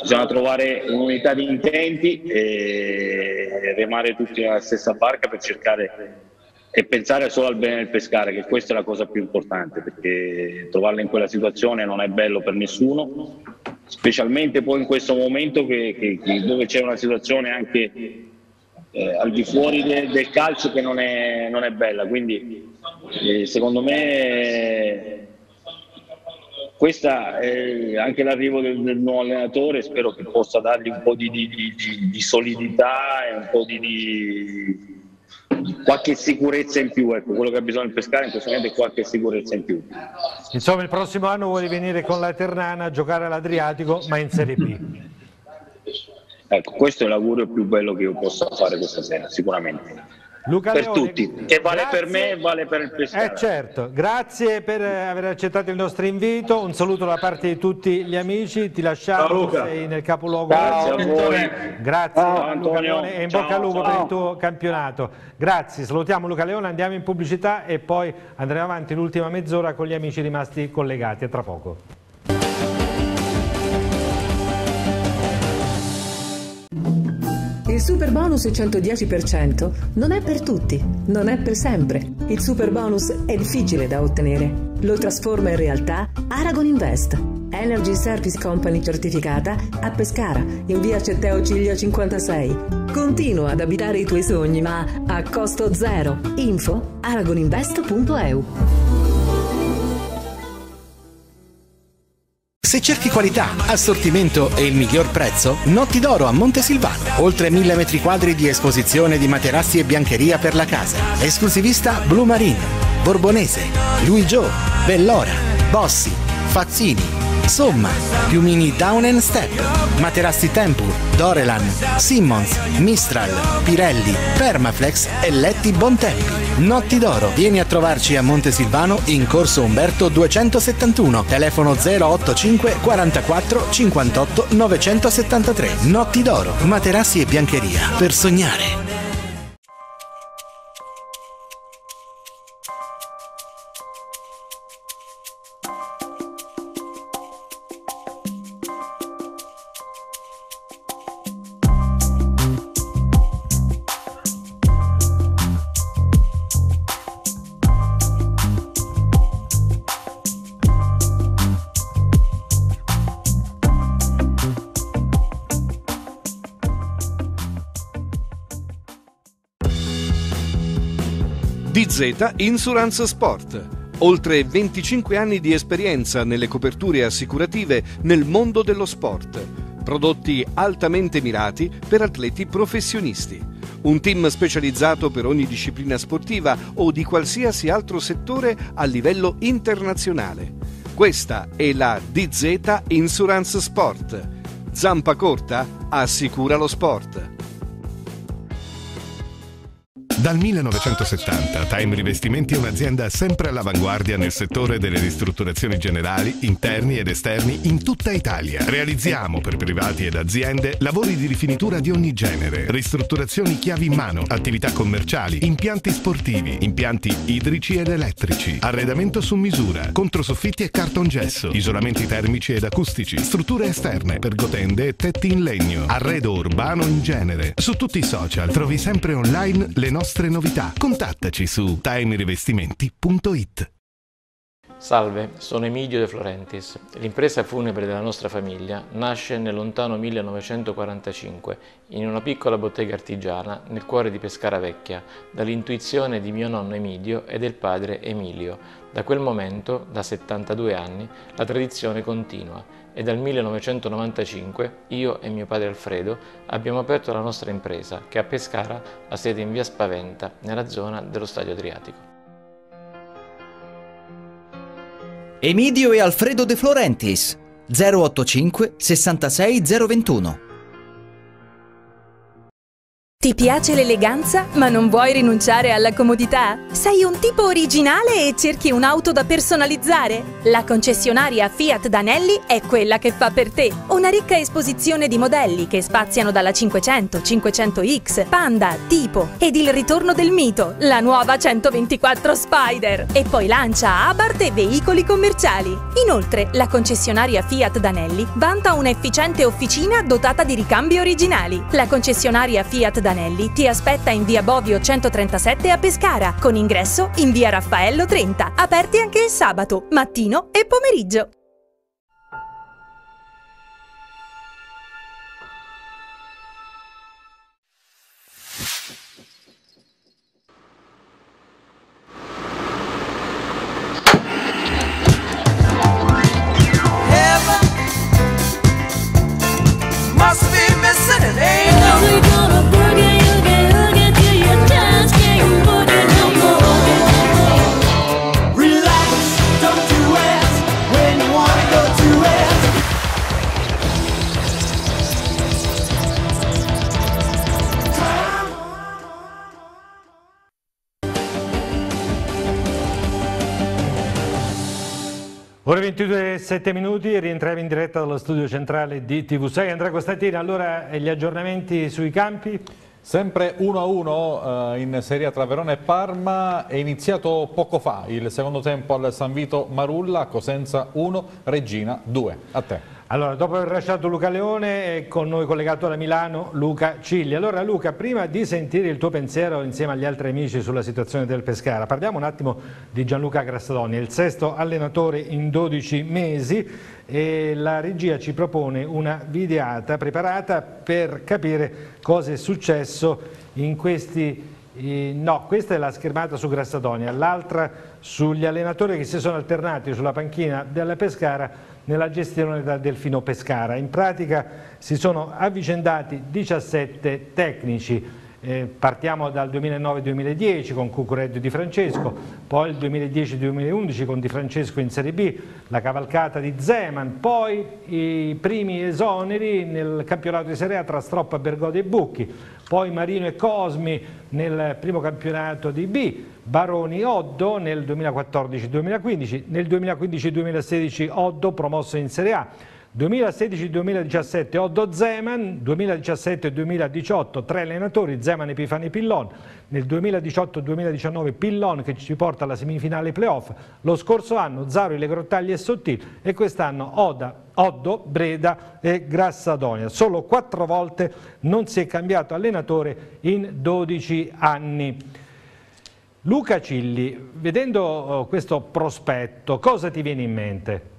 Bisogna trovare un'unità di intenti e remare tutti nella stessa barca per cercare e pensare solo al bene del pescare, che questa è la cosa più importante, perché trovarla in quella situazione non è bello per nessuno specialmente poi in questo momento che, che dove c'è una situazione anche eh, al di fuori de, del calcio che non è, non è bella. Quindi eh, secondo me questa è anche l'arrivo del, del, nuovo allenatore spero che possa dargli un po' di, di, di, di solidità e un po' di, qualche sicurezza in più, ecco, quello che ha bisogno il pescare in questo momento è qualche sicurezza in più. Insomma il prossimo anno vuoi venire con la Ternana a giocare all'Adriatico ma in Serie B. Ecco, questo è l'augurio più bello che io possa fare questa sera, sicuramente. Luca per Leone, tutti e vale grazie. per me e vale per il pescare. Eh certo, grazie per aver accettato il nostro invito, un saluto da parte di tutti gli amici, ti lasciamo, sei nel capoluogo. Grazie a voi. Grazie Ciao, Luca. Leone e in Ciao, bocca al lupo ciao. per il tuo campionato. Grazie, salutiamo Luca Leone, andiamo in pubblicità e poi andremo avanti l'ultima mezz'ora con gli amici rimasti collegati, a tra poco. Il super bonus 110% non è per tutti, non è per sempre. Il super bonus è difficile da ottenere. Lo trasforma in realtà Aragon Invest. Energy Service Company certificata a Pescara, in via Cetteo Ciglia 56. Continua ad abitare i tuoi sogni, ma a costo zero. Info aragoninvest.eu Se cerchi qualità, assortimento e il miglior prezzo, Notti d'Oro a Montesilvano. Oltre 1000 metri quadri di esposizione di materassi e biancheria per la casa. Esclusivista Blue Marine, Borbonese, Louis Joe, Bellora, Bossi, Fazzini, Somma, piumini Down Step, materassi Tempur, Dorelan, Simmons, Mistral, Pirelli, Permaflex e letti Bontempi. Notti d'Oro, vieni a trovarci a Montesilvano in corso Umberto 271, telefono 085 44 58 973. Notti d'Oro, materassi e biancheria per sognare. DZ Insurance Sport. Oltre 25 anni di esperienza nelle coperture assicurative nel mondo dello sport. Prodotti altamente mirati per atleti professionisti. Un team specializzato per ogni disciplina sportiva o di qualsiasi altro settore a livello internazionale. Questa è la DZ Insurance Sport. Zampa corta? Assicura lo sport. Dal 1970 Time Rivestimenti è un'azienda sempre all'avanguardia nel settore delle ristrutturazioni generali, interni ed esterni in tutta Italia. Realizziamo per privati ed aziende lavori di rifinitura di ogni genere, ristrutturazioni chiavi in mano, attività commerciali, impianti sportivi, impianti idrici ed elettrici, arredamento su misura, controsoffitti e cartongesso, isolamenti termici ed acustici, strutture esterne, pergotende e tetti in legno, arredo urbano in genere. Su tutti i social trovi sempre online le nostre novità. Contattaci su timerivestimenti.it. Salve, sono Emilio De Florentis. L'impresa funebre della nostra famiglia nasce nel lontano 1945 in una piccola bottega artigiana nel cuore di Pescara Vecchia, dall'intuizione di mio nonno Emilio e del padre Emilio. Da quel momento, da 72 anni, la tradizione continua e dal 1995 io e mio padre Alfredo abbiamo aperto la nostra impresa che a Pescara ha sede in via Spaventa, nella zona dello Stadio Adriatico. Emidio e Alfredo De Florentis 085 66 021 Ti piace l'eleganza ma non vuoi rinunciare alla comodità? Sei un tipo originale e cerchi un'auto da personalizzare? La concessionaria Fiat Danelli è quella che fa per te. Una ricca esposizione di modelli che spaziano dalla 500, 500X, Panda, Tipo ed il ritorno del mito, la nuova 124 Spider. E poi lancia Abarth e veicoli commerciali. Inoltre, la concessionaria Fiat Danelli vanta un'efficiente officina dotata di ricambi originali. La concessionaria Fiat Danelli ti aspetta in via Bovio 137 a Pescara, con ingresso in via Raffaello 30, aperti anche il sabato, mattino e pomeriggio. Ore 22 7 minuti, rientriamo in diretta dallo studio centrale di TV6. Andrea Costantino, allora gli aggiornamenti sui campi? Sempre 1-1 eh, in Serie tra Verona e Parma, è iniziato poco fa il secondo tempo al San Vito Marulla, Cosenza 1, Regina 2. A te. Allora, dopo aver lasciato Luca Leone, è con noi collegato da Milano Luca Cigli. Allora Luca, prima di sentire il tuo pensiero insieme agli altri amici sulla situazione del Pescara, parliamo un attimo di Gianluca Grassadoni, il sesto allenatore in 12 mesi e la regia ci propone una videata preparata per capire cosa è successo in questi No, questa è la schermata su Grassadonia, l'altra sugli allenatori che si sono alternati sulla panchina della Pescara nella gestione da Delfino Pescara. In pratica si sono avvicendati 17 tecnici, eh, partiamo dal 2009-2010 con Cucuredio Di Francesco, poi il 2010-2011 con Di Francesco in Serie B, la cavalcata di Zeman, poi i primi esoneri nel campionato di Serie A tra Stroppa, Bergodi e Bucchi, poi Marino e Cosmi nel primo campionato di B, Baroni Oddo nel 2014-2015, nel 2015-2016 Oddo promosso in Serie A, 2016-2017 Oddo Zeman, 2017-2018 tre allenatori, Zeman, e Pillon, nel 2018-2019 Pillon che ci porta alla semifinale playoff, lo scorso anno Zaro, Le Grottagli e Sottil e quest'anno Oddo, Breda e Grassadonia. Solo quattro volte non si è cambiato allenatore in 12 anni. Luca Cilli, vedendo oh, questo prospetto, cosa ti viene in mente?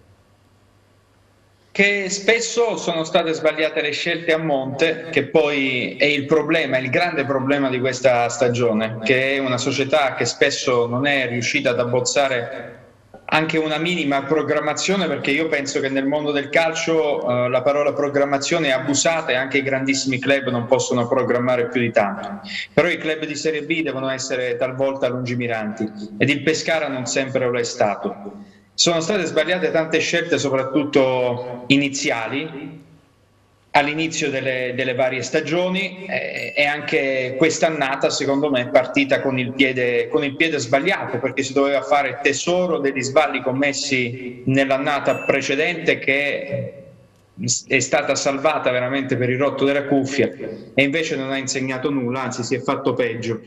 Che spesso sono state sbagliate le scelte a monte, che poi è il problema, il grande problema di questa stagione, che è una società che spesso non è riuscita ad abbozzare anche una minima programmazione, perché io penso che nel mondo del calcio eh, la parola programmazione è abusata e anche i grandissimi club non possono programmare più di tanto. Però i club di Serie B devono essere talvolta lungimiranti ed il Pescara non sempre lo è stato. Sono state sbagliate tante scelte, soprattutto iniziali, all'inizio delle, delle, varie stagioni eh, e anche quest'annata secondo me è partita con il, piede, con il piede sbagliato perché si doveva fare tesoro degli sbagli commessi nell'annata precedente che è stata salvata veramente per il rotto della cuffia e invece non ha insegnato nulla, anzi si è fatto peggio.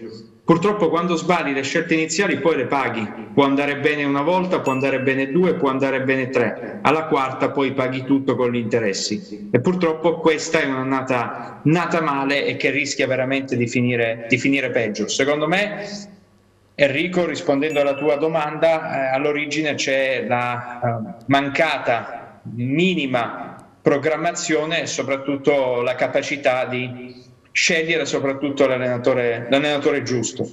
Purtroppo quando sbagli le scelte iniziali poi le paghi, può andare bene una volta, può andare bene due, può andare bene tre, alla quarta poi paghi tutto con gli interessi e purtroppo questa è una nata, nata male e che rischia veramente di finire, di finire peggio. Secondo me Enrico, rispondendo alla tua domanda, eh, all'origine c'è la eh, mancata minima programmazione e soprattutto la capacità di scegliere soprattutto l'allenatore, l'allenatore giusto.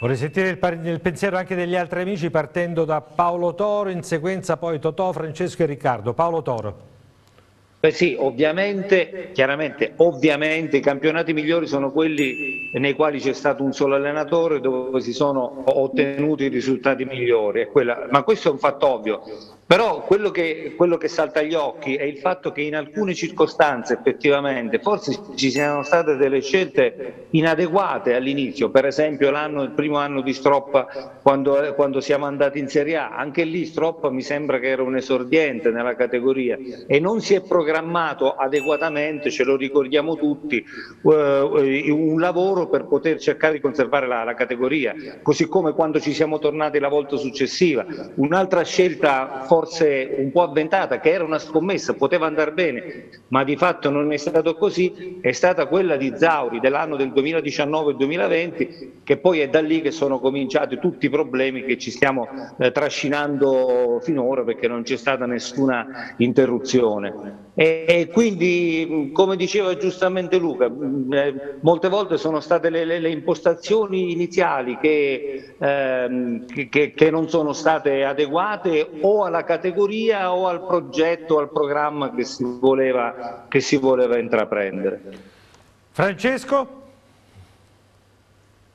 Vorrei sentire il, il, pensiero anche degli altri amici partendo da Paolo Toro, in sequenza poi Totò, Francesco e Riccardo. Paolo Toro. Beh sì, ovviamente, chiaramente, ovviamente i campionati migliori sono quelli nei quali c'è stato un solo allenatore dove si sono ottenuti i risultati migliori, quella, ma questo è un fatto ovvio. Però quello che, quello che, salta agli occhi è il fatto che in alcune circostanze effettivamente forse ci siano state delle scelte inadeguate all'inizio, per esempio il primo anno di Stroppa quando, quando, siamo andati in Serie A, anche lì Stroppa mi sembra che era un esordiente nella categoria e non si è programmato adeguatamente, ce lo ricordiamo tutti, uh, un lavoro per poter cercare di conservare la, la categoria, così come quando ci siamo tornati la volta successiva. Un'altra scelta forte forse un po' avventata, che era una scommessa, poteva andare bene, ma di fatto non è stato così, è stata quella di Zauri dell'anno del 2019-2020, che poi è da lì che sono cominciati tutti i problemi che ci stiamo eh, trascinando finora perché non c'è stata nessuna interruzione. E, quindi, come diceva giustamente Luca, eh, molte volte sono state le, le, le impostazioni iniziali che, ehm, che, che, non sono state adeguate o alla categoria o al progetto, al programma che si voleva, che si voleva intraprendere. Francesco?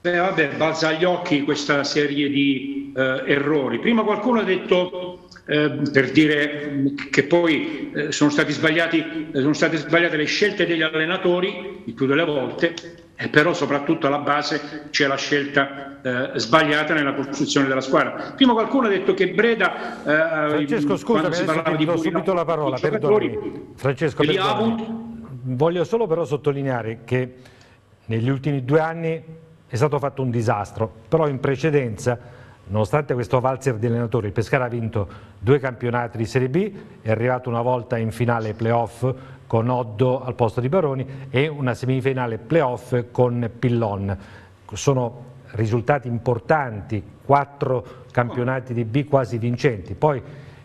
Beh, vabbè, balza agli occhi questa serie di eh, errori. Prima qualcuno ha detto eh, per dire che poi eh, sono, stati sbagliati, eh, sono state sbagliate le scelte degli allenatori il più delle volte, e però soprattutto alla base c'è la scelta eh, sbagliata nella costruzione della squadra. Prima qualcuno ha detto che Breda... Eh, Francesco, scusa, si parlava do subito la parola, perdonami. Francesco, perdonami. voglio solo però sottolineare che negli ultimi due anni è stato fatto un disastro, però in precedenza Nonostante questo valzer di allenatori, il Pescara ha vinto due campionati di Serie B, è arrivato una volta in finale playoff con Oddo al posto di Baroni e una semifinale playoff con Pillon. Sono risultati importanti, quattro campionati di B quasi vincenti. Poi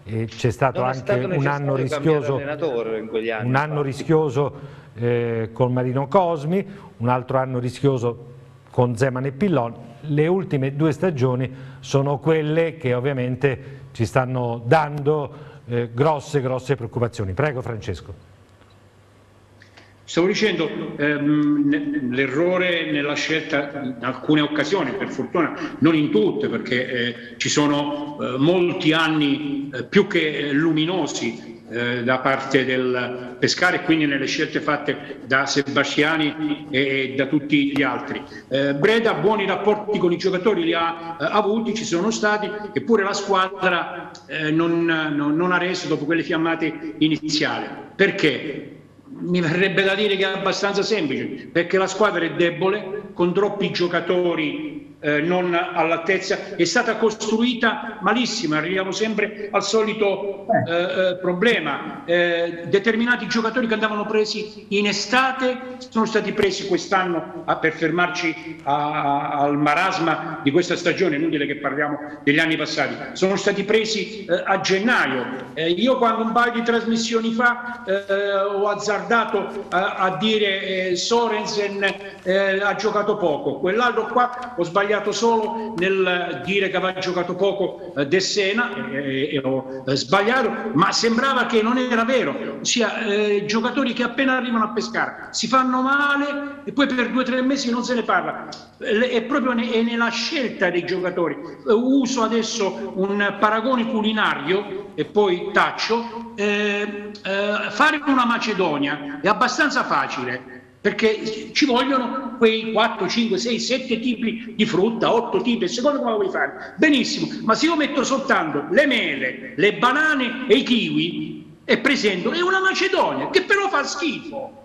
eh, c'è stato anche stato un anno rischioso, anni, un anno rischioso eh, con Marino Cosmi, un altro anno rischioso con Zeman e Pillon. Le ultime due stagioni sono quelle che ovviamente ci stanno dando eh, grosse, grosse preoccupazioni. Prego Francesco. Stavo dicendo, ehm, l'errore nella scelta in alcune occasioni, per fortuna non in tutte, perché eh, ci sono eh, molti anni eh, più che luminosi eh, da parte del Pescara e quindi nelle scelte fatte da Sebastiani e, da tutti gli altri. Eh, Breda buoni rapporti con i giocatori li ha eh, avuti, ci sono stati, eppure la squadra eh, non, non, non ha reso dopo quelle fiammate iniziali. Perché? mi verrebbe da dire che è abbastanza semplice, perché la squadra è debole, con troppi giocatori eh, non all'altezza, è stata costruita malissimo, arriviamo sempre al solito eh, eh, problema. Eh, determinati giocatori che andavano presi in estate sono stati presi quest'anno per fermarci a, a, al marasma di questa stagione, inutile che parliamo degli anni passati, sono stati presi eh, a gennaio. Eh, io quando un paio di trasmissioni fa ho azzardato a, a dire Sorensen ha giocato poco, quell'altro qua ho sbagliato sbagliato solo nel dire che aveva giocato poco eh, De Sena e, e ho eh, sbagliato, ma sembrava che non era vero, ossia eh, giocatori che appena arrivano a pescare si fanno male e poi per due o tre mesi non se ne parla. È proprio ne, è nella scelta dei giocatori. Uso adesso un paragone culinario e poi taccio. Eh, eh, fare una Macedonia è abbastanza facile perché ci vogliono quei 4, 5, 6, 7 tipi di frutta, 8 tipi, secondo come lo vuoi fare. Benissimo, ma se io metto soltanto le mele, le banane e i kiwi e presento, è una Macedonia che però fa schifo.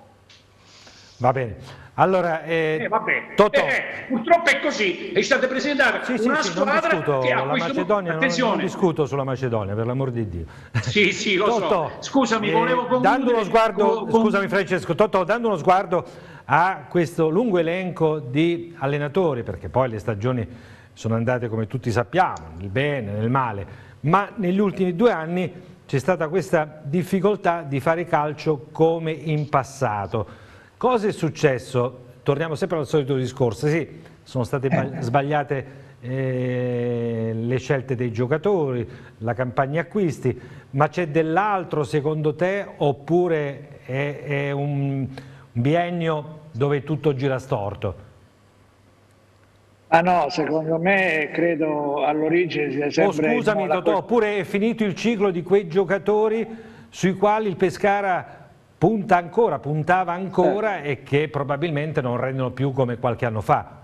Va bene. Allora, eh, eh, vabbè, eh, eh, purtroppo è così, è stata presentata sì, una sì, squadra che ha questo Macedonia, attenzione. Non, non, discuto sulla Macedonia, per l'amor di Dio. Sì, sì, lo Totò, so. Scusami, volevo concludere. Dando uno sguardo, con... scusami Francesco, Totò, dando uno sguardo a questo lungo elenco di allenatori, perché poi le stagioni sono andate come tutti sappiamo, nel bene, nel male, ma negli ultimi due anni c'è stata questa difficoltà di fare calcio come in passato Cosa è successo? Torniamo sempre al solito discorso, sì, sono state eh. sbagliate eh, le scelte dei giocatori, la campagna acquisti, ma c'è dell'altro secondo te oppure è, è un biennio dove tutto gira storto? Ah no, secondo me credo all'origine sia sempre... Oh, scusami Totò, oppure è finito il ciclo di quei giocatori sui quali il Pescara punta ancora, puntava ancora eh. e che probabilmente non rendono più come qualche anno fa.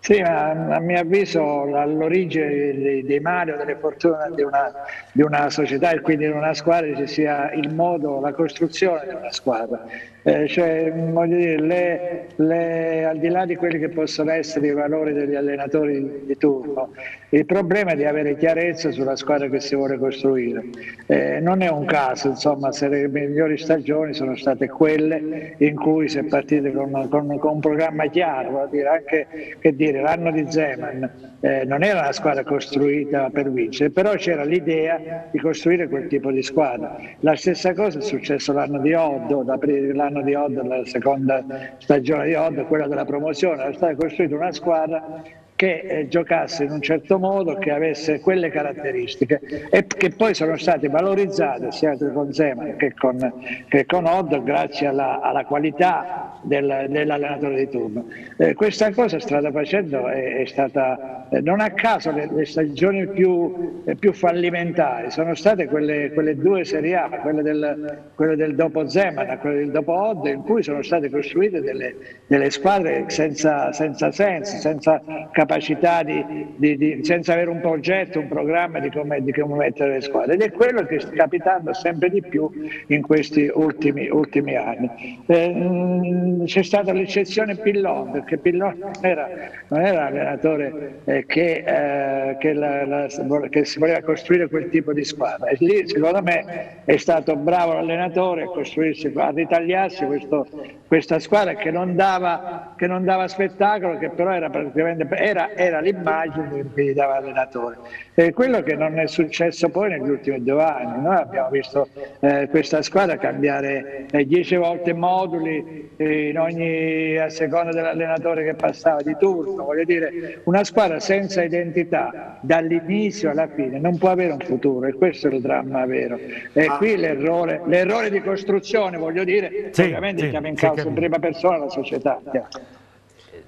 Sì, ma a mio avviso all'origine dei, dei mali o delle fortune di una, di una, società e quindi di una squadra ci sia il modo, la costruzione di una squadra. Eh, cioè, dire, le, le, al di là di quelli che possono essere i valori degli allenatori di turno, il problema è di avere chiarezza sulla squadra che si vuole costruire. Eh, non è un caso, insomma, se le migliori stagioni sono state quelle in cui si è partiti con, con, con un programma chiaro, dire anche che dire, l'anno di Zeman eh, non era una squadra costruita per vincere, però c'era l'idea di costruire quel tipo di squadra. La stessa cosa è successo l'anno di Oddo, l'anno di Oddo, la seconda stagione di Oddo, quella della promozione, era stata costruita una squadra che eh, giocasse in un certo modo, che avesse quelle caratteristiche e che poi sono state valorizzate sia con Zeman che con, che con Odd grazie alla, alla qualità del, dell'allenatore di turno. Eh, questa cosa strada facendo è, è stata, eh, non a caso le, le stagioni più, eh, più, fallimentari sono state quelle, quelle due Serie A, quelle del, quelle del dopo Zeman, quelle del dopo Odd, in cui sono state costruite delle, delle squadre senza, senza senso, senza capacità capacità di, di, di, senza avere un progetto, un programma di come, di come, mettere le squadre ed è quello che sta capitando sempre di più in questi ultimi, ultimi anni. Eh, c'è stata l'eccezione Pillon perché Pillon non era, non era allenatore eh, che, eh, che, la, la, che, si voleva costruire quel tipo di squadra e lì secondo me è stato bravo l'allenatore a costruirsi, a ritagliarsi questo, questa squadra che non, dava, che non dava spettacolo, che però era praticamente era, era l'immagine che gli dava l'allenatore. E quello che non è successo poi negli ultimi due anni. Noi abbiamo visto eh, questa squadra cambiare eh, dieci volte moduli eh, in ogni, a seconda dell'allenatore che passava di turno. Voglio dire, una squadra senza identità dall'inizio alla fine non può avere un futuro e questo è il dramma vero. E ah. qui l'errore, l'errore di costruzione, voglio dire, sì, ovviamente sì, chiama in causa in prima persona la società.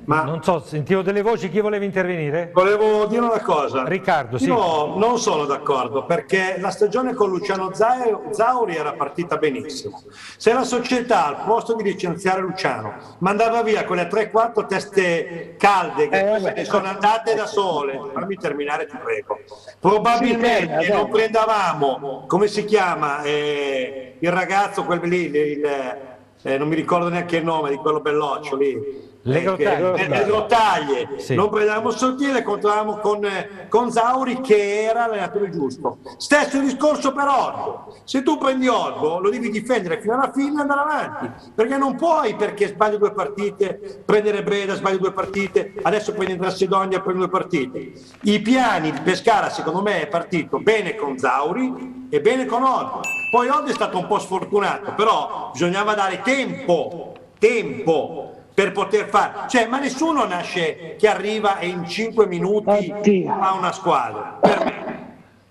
Ma non so, sentivo delle voci, chi voleva intervenire? Volevo dire una cosa. Riccardo, sì. Io non sono d'accordo perché la stagione con Luciano Zauri era partita benissimo. Se la società al posto di licenziare Luciano mandava via quelle 3-4 teste calde che, eh, sono andate da sole, fammi terminare ti prego, probabilmente sì, non prendavamo, come si chiama, eh, il ragazzo, quel lì, il, eh, non mi ricordo neanche il nome di quello belloccio lì le grottaglie, le grottaglie. Sì. non prendevamo Sottile, contavamo con, con Zauri che era l'allenatore giusto. Stesso discorso per Orbo, se tu prendi Orbo lo devi difendere fino alla fine e andare avanti, perché non puoi perché sbagli due partite, prendere Breda, sbagli due partite, adesso prendi entrare Sedonia, prendi due partite. I piani di Pescara secondo me è partito bene con Zauri e bene con Orbo. Poi Orbo è stato un po' sfortunato, però bisognava dare tempo, tempo per poter fare, cioè, ma nessuno nasce che arriva e in 5 minuti Oddio. fa una squadra. Per me.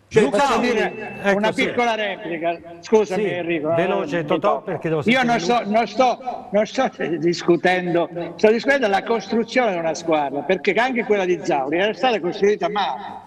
Cioè, Luca, dire ecco, una piccola sì. replica, scusami sì, Enrico. Eh, veloce, Totò, perché devo Io non sto, non, sto, non sto, discutendo, sto discutendo la costruzione di una squadra, perché anche quella di Zauri era stata costruita male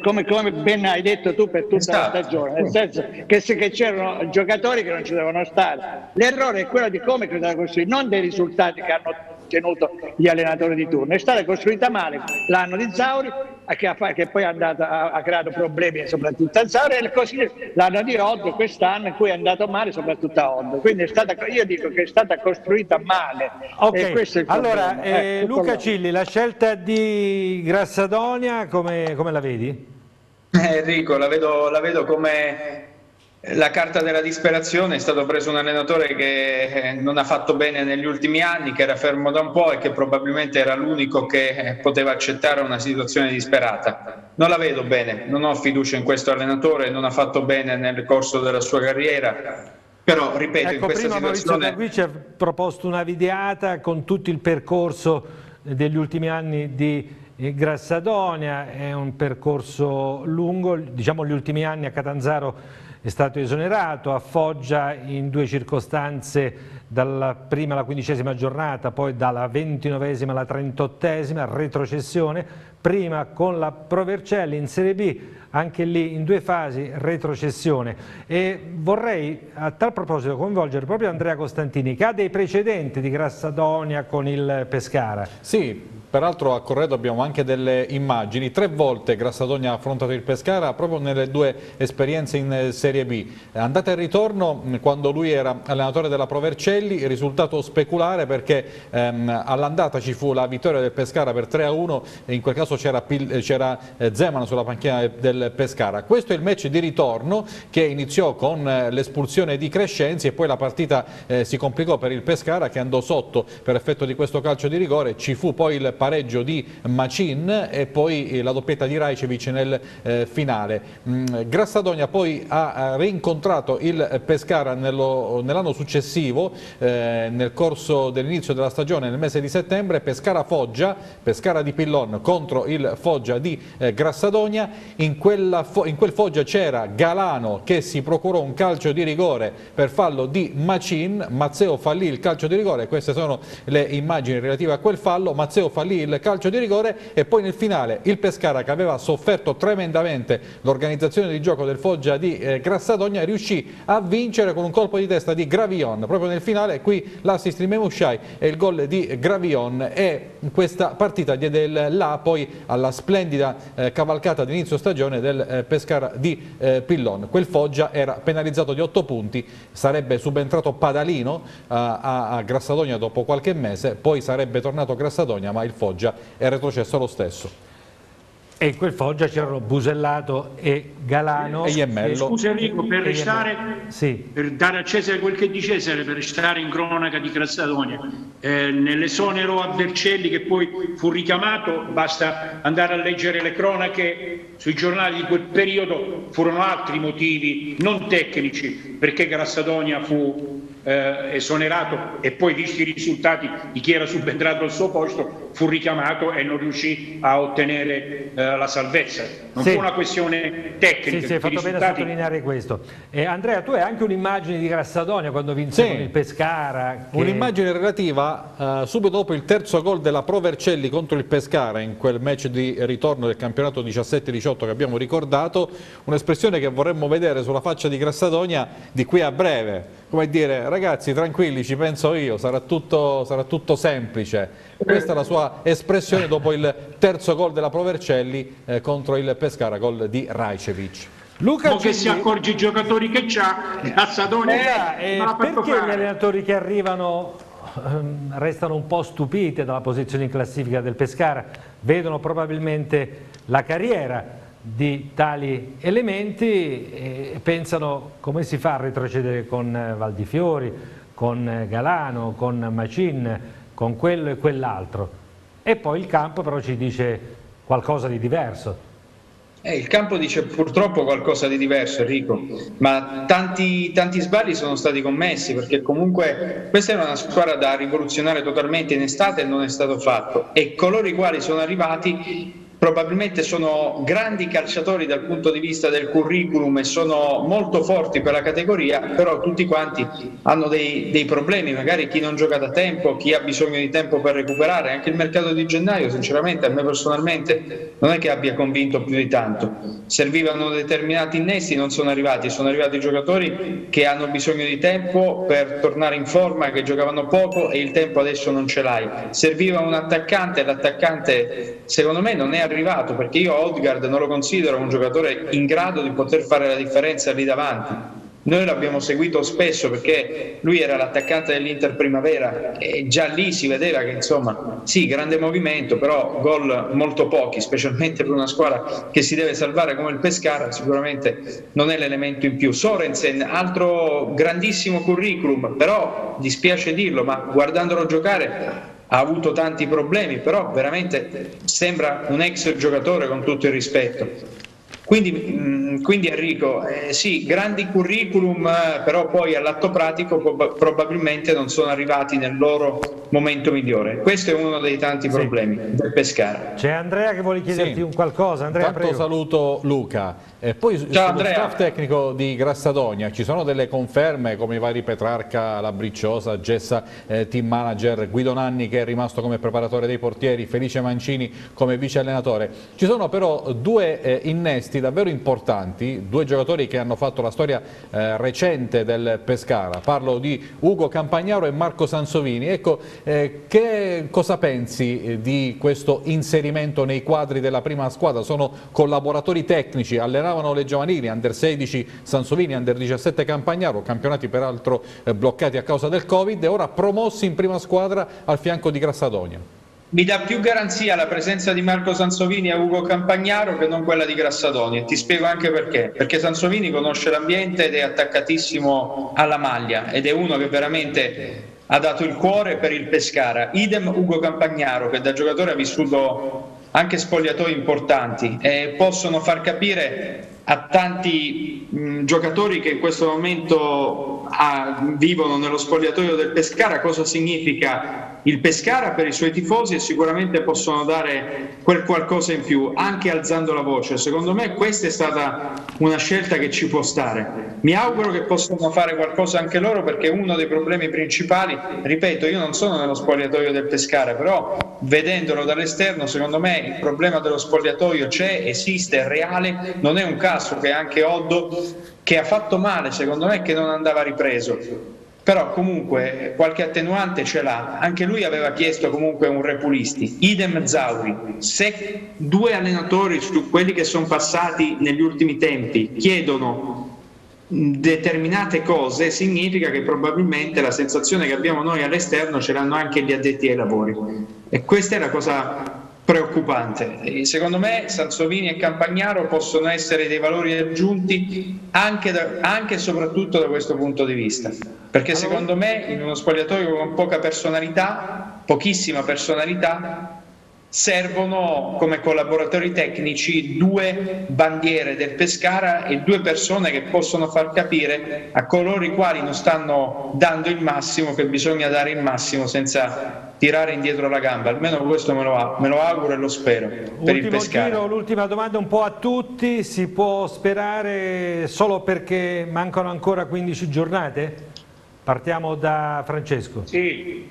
come, come, ben hai detto tu per tutta la stagione, nel senso che, che c'erano giocatori che non ci devono stare. L'errore è quello di come stata costruita, non dei risultati che hanno ottenuto gli allenatori di turno. È stata costruita male l'anno di Zauri, che, che poi andata, ha, creato problemi soprattutto a Zauri, e così l'anno di Oddo quest'anno in cui è andato male soprattutto a Oddo. Quindi stata, io dico che è stata costruita male. Ok, allora eh, eh, Luca Cilli, la scelta di Grassadonia come, come la vedi? Eh, Enrico, la vedo, la vedo come la carta della disperazione è stato preso un allenatore che eh, non ha fatto bene negli ultimi anni, che era fermo da un po' e che probabilmente era l'unico che eh, poteva accettare una situazione disperata. Non la vedo bene, non ho fiducia in questo allenatore, non ha fatto bene nel corso della sua carriera. Però, ripeto, ecco, in questa prima situazione... Maurizio ci ha proposto una videata con tutto il percorso degli ultimi anni di Grassadonia, è un percorso lungo, diciamo gli ultimi anni a Catanzaro è stato esonerato, a Foggia in due circostanze dalla prima alla quindicesima giornata, poi dalla ventinovesima alla trentottesima, retrocessione, prima con la Provercelli in Serie B, anche lì in due fasi, retrocessione. E vorrei a tal proposito coinvolgere proprio Andrea Costantini, che ha dei precedenti di Grassadonia con il Pescara. Sì, peraltro a Corredo abbiamo anche delle immagini, tre volte Grassadonia ha affrontato il Pescara proprio nelle due esperienze in eh, Serie B. Andata e ritorno quando lui era allenatore della Provercelli, risultato speculare perché ehm, all'andata ci fu la vittoria del Pescara per 3-1 e in quel caso c'era eh, Zeman sulla panchina del Pescara. Questo è il match di ritorno che iniziò con eh, l'espulsione di Crescenzi e poi la partita eh, si complicò per il Pescara che andò sotto per effetto di questo calcio di rigore, ci fu poi il pareggio di Macin e poi eh, la doppietta di Rajcevic nel eh, finale. Mm, Grassadonia poi ha rincontrato il Pescara nell'anno successivo, eh, nel corso dell'inizio della stagione, nel mese di settembre, Pescara-Foggia, Pescara di Pillon contro il Foggia di eh, Grassadonia, in, quella, in quel Foggia c'era Galano che si procurò un calcio di rigore per fallo di Macin, Mazzeo fallì il calcio di rigore, queste sono le immagini relative a quel fallo, Mazzeo fallì il calcio di rigore e poi nel finale il Pescara che aveva sofferto tremendamente l'organizzazione di gioco del Foggia di eh, Grassadonia riuscì a vincere con un colpo di testa di Gravion. Proprio nel finale qui l'assist di Memushai e il gol di Gravion. E questa partita diede là poi alla splendida eh, cavalcata d'inizio stagione del eh, Pescara di eh, Pillon quel Foggia era penalizzato di 8 punti sarebbe subentrato Padalino eh, a, a Grassadonia dopo qualche mese poi sarebbe tornato Grassadonia ma il Foggia è retrocesso lo stesso. E in quel Foggia c'erano Busellato e Galano. E Iemmello. Scusa Enrico, per, restare, sì. per dare a Cesare quel che di Cesare, per restare in cronaca di Grassadonia, eh, nell'esonero a Vercelli che poi fu richiamato, basta andare a leggere le cronache sui giornali di quel periodo, furono altri motivi, non tecnici, perché Grassadonia fu eh, esonerato e poi visti i risultati di chi era subentrato al suo posto fu richiamato e non riuscì a ottenere eh, la salvezza. Non sì. fu una questione tecnica. Sì, sì, hai fatto risultati... bene a sottolineare questo. Eh, Andrea, tu hai anche un'immagine di Grassadonia quando vinse sì. con il Pescara. Che... Un'immagine relativa eh, subito dopo il terzo gol della Pro Vercelli contro il Pescara in quel match di ritorno del campionato 17-18 che abbiamo ricordato, un'espressione che vorremmo vedere sulla faccia di Grassadonia di qui a breve come dire ragazzi tranquilli ci penso io, sarà tutto, sarà tutto semplice. Questa è la sua espressione dopo il terzo gol della Provercelli eh, contro il Pescara, gol di Rajcevic. Luca che si accorge i giocatori che c'ha, a Sadone eh, eh, perché gli allenatori che arrivano ehm, restano un po' stupite dalla posizione in classifica del Pescara, vedono probabilmente la carriera di tali elementi e pensano come si fa a retrocedere con eh, Valdifiori, con eh, Galano, con Macin, con quello e quell'altro. E poi il campo però ci dice qualcosa di diverso. Eh, il campo dice purtroppo qualcosa di diverso Enrico, ma tanti, tanti sbagli sono stati commessi perché comunque questa è una squadra da rivoluzionare totalmente in estate e non è stato fatto e coloro i quali sono arrivati probabilmente sono grandi calciatori dal punto di vista del curriculum e sono molto forti per la categoria, però tutti quanti hanno dei, dei, problemi, magari chi non gioca da tempo, chi ha bisogno di tempo per recuperare, anche il mercato di gennaio sinceramente a me personalmente non è che abbia convinto più di tanto, servivano determinati innesti, non sono arrivati, sono arrivati giocatori che hanno bisogno di tempo per tornare in forma, che giocavano poco e il tempo adesso non ce l'hai, serviva un attaccante, l'attaccante secondo me non è arrivato perché io Odgard non lo considero un giocatore in grado di poter fare la differenza lì davanti. Noi l'abbiamo seguito spesso perché lui era l'attaccante dell'Inter Primavera e già lì si vedeva che insomma sì, grande movimento, però gol molto pochi, specialmente per una squadra che si deve salvare come il Pescara, sicuramente non è l'elemento in più. Sorensen, altro grandissimo curriculum, però dispiace dirlo, ma guardandolo giocare ha avuto tanti problemi, però veramente sembra un ex giocatore con tutto il rispetto. Quindi, mm, quindi Enrico, eh, sì, grandi curriculum, eh, però poi all'atto pratico prob- probabilmente non sono arrivati nel loro momento migliore. Questo è uno dei tanti problemi sì. del Pescara. C'è Andrea che vuole chiederti sì. un qualcosa. Andrea, Tanto prego. saluto Luca. E poi Ciao, sullo Andrea. staff tecnico di Grassadonia ci sono delle conferme come i vari Petrarca, Labricciosa, Gessa, eh, team manager, Guido Nanni che è rimasto come preparatore dei portieri, Felice Mancini come vice allenatore. Ci sono però due eh, innesti davvero importanti, due giocatori che hanno fatto la storia eh, recente del Pescara. Parlo di Ugo Campagnaro e Marco Sansovini. Ecco, eh, che cosa pensi eh, di questo inserimento nei quadri della prima squadra? Sono collaboratori tecnici, allenavano le giovanili, under 16 Sansovini, under 17 Campagnaro, campionati peraltro eh, bloccati a causa del Covid e ora promossi in prima squadra al fianco di Grassadonia. Mi dà più garanzia la presenza di Marco Sansovini e Ugo Campagnaro che non quella di Grassadonia e ti spiego anche perché. Perché Sansovini conosce l'ambiente ed è attaccatissimo alla maglia ed è uno che veramente ha dato il cuore per il Pescara. Idem Ugo Campagnaro che da giocatore ha vissuto anche spogliatoi importanti e possono far capire a tanti mh, giocatori che in questo momento ah, vivono nello spogliatoio del Pescara cosa significa il Pescara per i suoi tifosi e sicuramente possono dare quel qualcosa in più anche alzando la voce. Secondo me questa è stata una scelta che ci può stare. Mi auguro che possano fare qualcosa anche loro perché uno dei problemi principali ripeto io non sono nello spogliatoio del Pescara però vedendolo dall'esterno secondo me il problema dello spogliatoio c'è esiste è reale. Non è un caso che anche Oddo che ha fatto male secondo me che non andava ripreso però comunque qualche attenuante ce l'ha. Anche lui aveva chiesto comunque un repulisti idem Zauri. Se due allenatori su quelli che sono passati negli ultimi tempi chiedono determinate cose significa che probabilmente la sensazione che abbiamo noi all'esterno ce l'hanno anche gli addetti ai lavori. E questa è la cosa preoccupante. Secondo me Sansovini e Campagnaro possono essere dei valori aggiunti anche, da, anche e soprattutto da questo punto di vista, perché secondo me in uno spogliatoio con poca personalità, pochissima personalità, servono come collaboratori tecnici due bandiere del Pescara e due persone che possono far capire a coloro i quali non stanno dando il massimo che bisogna dare il massimo senza tirare indietro la gamba, almeno questo me lo, me lo auguro e lo spero per Ultimo il Pescara. Giro, l'ultima domanda un po' a tutti, si può sperare solo perché mancano ancora 15 giornate? Partiamo da Francesco. Sì,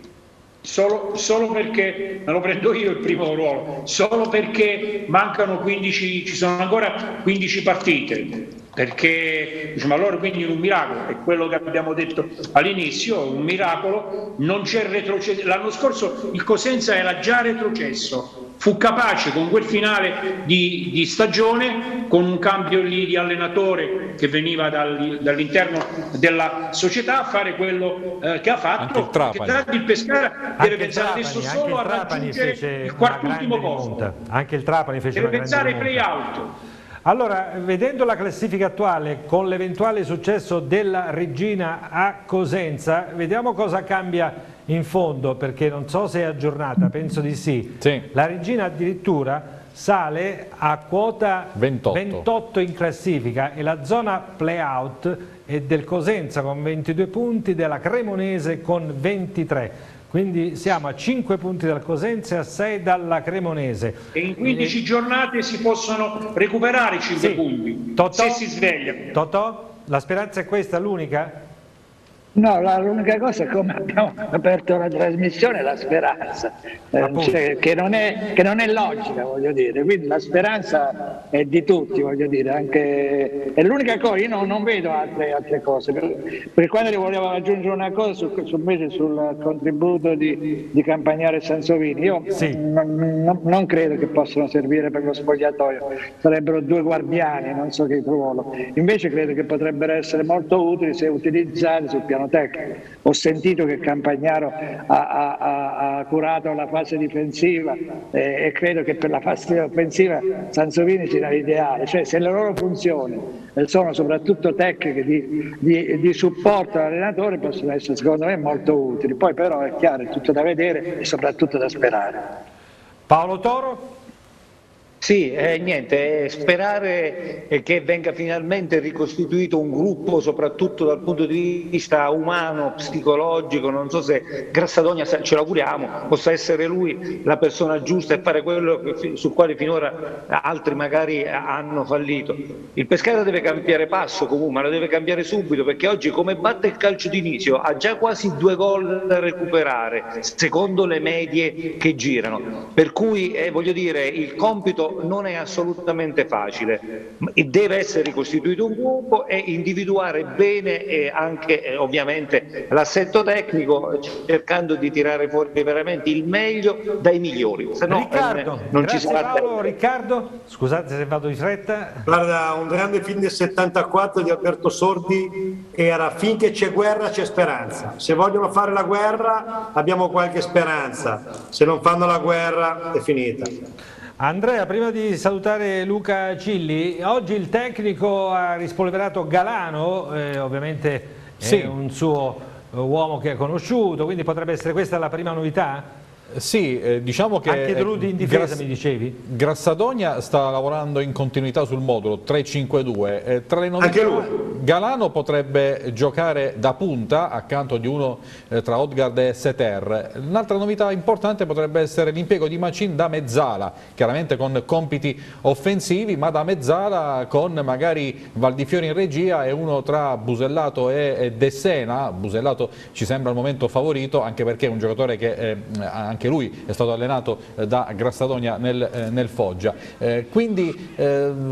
Solo, solo, perché, me lo prendo io il primo ruolo, solo perché mancano 15, ci sono ancora 15 partite, perché diciamo, allora quindi un miracolo, è quello che abbiamo detto all'inizio, un miracolo, non c'è retrocesso, l'anno scorso il Cosenza era già retrocesso, fu capace con quel finale di, di stagione, con un cambio lì di allenatore che veniva dal, dall'interno della società, a fare quello eh, che ha fatto. Anche il Pescara Anche deve pensare Trapani, adesso solo a Trapani raggiungere il quart'ultimo posto. Anche il Trapani fece Deve pensare ai play-out. Allora, vedendo la classifica attuale con l'eventuale successo della Regina a Cosenza, vediamo cosa cambia in fondo, perché non so se è aggiornata, penso di sì. Sì. La Regina addirittura sale a quota 28. 28 in classifica e la zona play-out è del Cosenza con 22 punti, della Cremonese con 23. Quindi siamo a 5 punti dal Cosenza e a 6 dalla Cremonese. E in 15 giornate si possono recuperare i 5 Sì. punti, Totò? se si svegliano. Totò, la speranza è questa, l'unica? No, la- l'unica cosa è come abbiamo aperto la trasmissione, la speranza, eh, cioè, che, non è, che non è logica, voglio dire, quindi la speranza è di tutti, voglio dire, anche, è l'unica cosa, io non, non vedo altre, altre cose, per, per quando volevo aggiungere una cosa su, su, invece sul contributo di, di Campagnare e Sansovini, io Sì. non, non- non credo che possano servire per lo spogliatoio, sarebbero due guardiani, non so che ruolo, invece credo che potrebbero essere molto utili se utilizzati sul piano tecnico. Ho sentito che Campagnaro ha, ha- ha- curato la fase difensiva eh, e credo che per la fase offensiva Sansovini sia l'ideale, cioè se le loro funzioni sono soprattutto tecniche di, di- di supporto all'allenatore possono essere secondo me molto utili, poi però è chiaro, è tutto da vedere e soprattutto da sperare. Paolo Toro? Sì, eh, niente, eh, sperare che venga finalmente ricostituito un gruppo, soprattutto dal punto di vista umano, psicologico, non so se Grassadonia, ce l'auguriamo, possa essere lui la persona giusta e fare quello che sul quale finora altri magari hanno fallito. Il Pescara deve cambiare passo comunque, ma lo deve cambiare subito perché oggi come batte il calcio d'inizio ha già quasi due gol da recuperare, secondo le medie che girano. Per cui eh, voglio dire, il compito non è assolutamente facile, deve essere ricostituito un gruppo e individuare bene anche eh, ovviamente l'assetto tecnico cercando di tirare fuori veramente il meglio dai migliori, se no Riccardo, eh, non ci sarà Paolo, Riccardo, scusate se vado di fretta. Guarda, un grande film del 74 di Alberto Sordi era finché c'è guerra c'è speranza. Se vogliono fare la guerra abbiamo qualche speranza, se non fanno la guerra è finita. Andrea, prima di salutare Luca Cilli, oggi il tecnico ha rispolverato Galano, eh, ovviamente è Sì. un suo eh, uomo che ha conosciuto, quindi potrebbe essere questa la prima novità? Sì, eh, diciamo che... Anche Drudi in difesa Gras- mi dicevi? Grassadonia sta lavorando in continuità sul modulo 3-5-2. Eh, tra le novità, Anche lui. Galano potrebbe giocare da punta accanto di uno eh, tra Odgard e Seter. Un'altra novità importante potrebbe essere l'impiego di Macin da mezzala, chiaramente con compiti offensivi, ma da mezzala con magari Valdifiori in regia e uno tra Busellato e, e De Sena. Busellato ci sembra al momento favorito, anche perché è un giocatore che eh, anche lui è stato allenato eh, da Grassadonia nel, eh, nel Foggia. Eh, quindi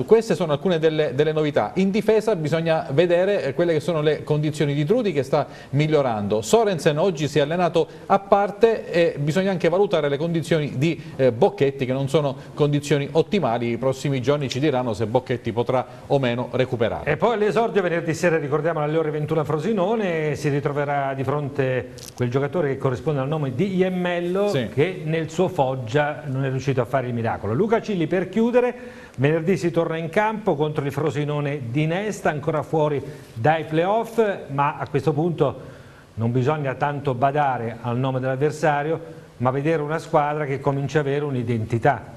queste sono alcune delle, delle novità. In difesa bisogna vedere quelle che sono le condizioni di Trudi che sta migliorando. Sorensen oggi si è allenato a parte e bisogna anche valutare le condizioni di Bocchetti che non sono condizioni ottimali. I prossimi giorni ci diranno se Bocchetti potrà o meno recuperare. E poi all'esordio venerdì sera, ricordiamo, alle ore 21 a Frosinone, si ritroverà di fronte quel giocatore che corrisponde al nome di Iemmello Sì. che nel suo Foggia non è riuscito a fare il miracolo. Luca Cilli per chiudere, venerdì si torna in campo contro il Frosinone di Nesta, ancora fuori dai playoff, ma a questo punto non bisogna tanto badare al nome dell'avversario, ma vedere una squadra che comincia a avere un'identità.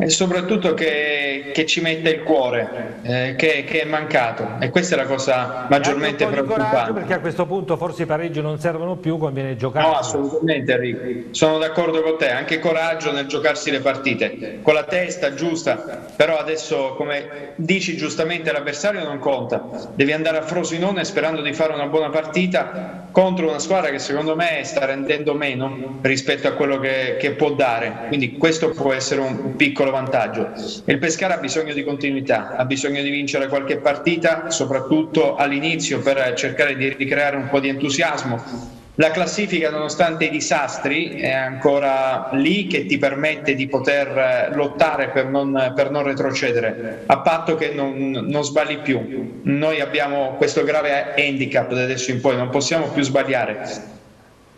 E soprattutto che, che ci metta il cuore, eh, che, che è mancato. E questa è la cosa maggiormente preoccupante. perché a questo punto forse i pareggi non servono più, conviene giocare. No, assolutamente Enrico, sono d'accordo con te, anche coraggio nel giocarsi le partite, con la testa giusta, però adesso come dici giustamente l'avversario non conta, devi andare a Frosinone sperando di fare una buona partita contro una squadra che secondo me sta rendendo meno rispetto a quello che, che può dare, quindi questo può essere un piccolo vantaggio. E il Pescara ha bisogno di continuità, ha bisogno di vincere qualche partita, soprattutto all'inizio per cercare di ricreare un po' di entusiasmo. La classifica, nonostante i disastri, è ancora lì che ti permette di poter eh, lottare per non, per non retrocedere, a patto che non, non sbagli più. Noi abbiamo questo grave handicap da adesso in poi, non possiamo più sbagliare.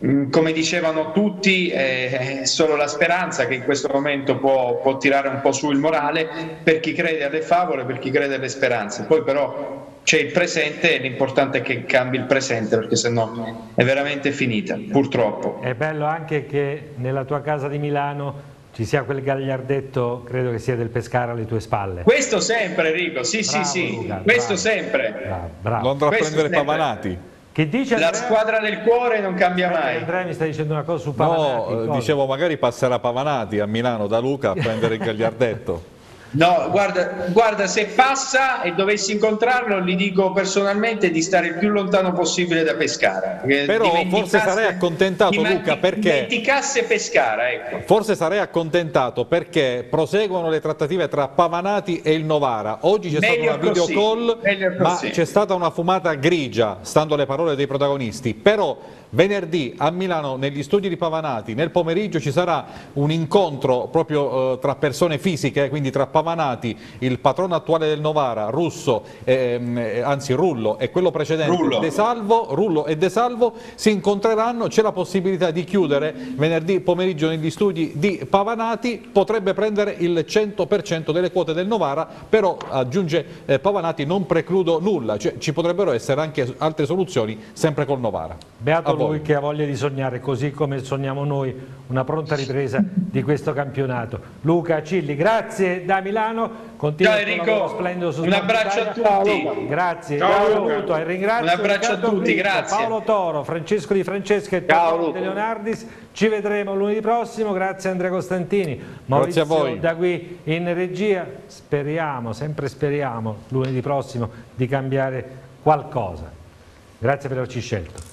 Mm, Come dicevano tutti, eh, è solo la speranza che in questo momento può, può tirare un po' su il morale per chi crede alle favole, per chi crede alle speranze. Poi però c'è il presente e l'importante è che cambi il presente perché sennò è veramente finita, purtroppo. È bello anche che nella tua casa di Milano ci sia quel gagliardetto, credo che sia del Pescara alle tue spalle. Questo sempre Enrico, sì Bravo, sì sì, Luca, questo bravo. sempre. Bravo, bravo. Lo andrà a Questo prendere sempre. Pavanati. Che dice La squadra del cuore non cambia mai. Andrea mi sta dicendo una cosa su Pavanati. No, eh, cosa? dicevo magari passerà Pavanati a Milano da Luca a prendere il gagliardetto. No, guarda, guarda, se passa e dovessi incontrarlo, gli dico personalmente di stare il più lontano possibile da Pescara. Però forse sarei accontentato dimenti- Luca perché Dimenticasse Pescara, ecco. Forse sarei accontentato perché proseguono le trattative tra Pavanati e il Novara. Oggi c'è stata una video call, ma c'è stata una fumata grigia, stando alle parole dei protagonisti. Però venerdì a Milano, negli studi di Pavanati, nel pomeriggio ci sarà un incontro proprio eh, tra persone fisiche, quindi tra Pavanati, il patrono attuale del Novara, Russo, ehm, eh, anzi Rullo, e quello precedente, Rullo. De Salvo, Rullo e De Salvo si incontreranno, c'è la possibilità di chiudere venerdì pomeriggio negli studi di Pavanati, potrebbe prendere il 100% delle quote del Novara, però aggiunge eh, Pavanati non precludo nulla, cioè, ci potrebbero essere anche altre soluzioni sempre col Novara. Beato A voi. Lui che ha voglia di sognare, così come sogniamo noi, una pronta ripresa di questo campionato. Luca Cilli, grazie da Milano. Continua Ciao Enrico, lavoro splendido su un abbraccio a tutti. Grazie, Ciao. Luca. E ringrazio Un abbraccio a tutti, Grillo, grazie. Paolo Toro, Francesco Di Francesca e Paolo. De Leonardis. Ci vedremo lunedì prossimo. Grazie Andrea Costantini. Maurizio a voi. da qui in regia. Speriamo, sempre speriamo, lunedì prossimo di cambiare qualcosa. Grazie per averci scelto.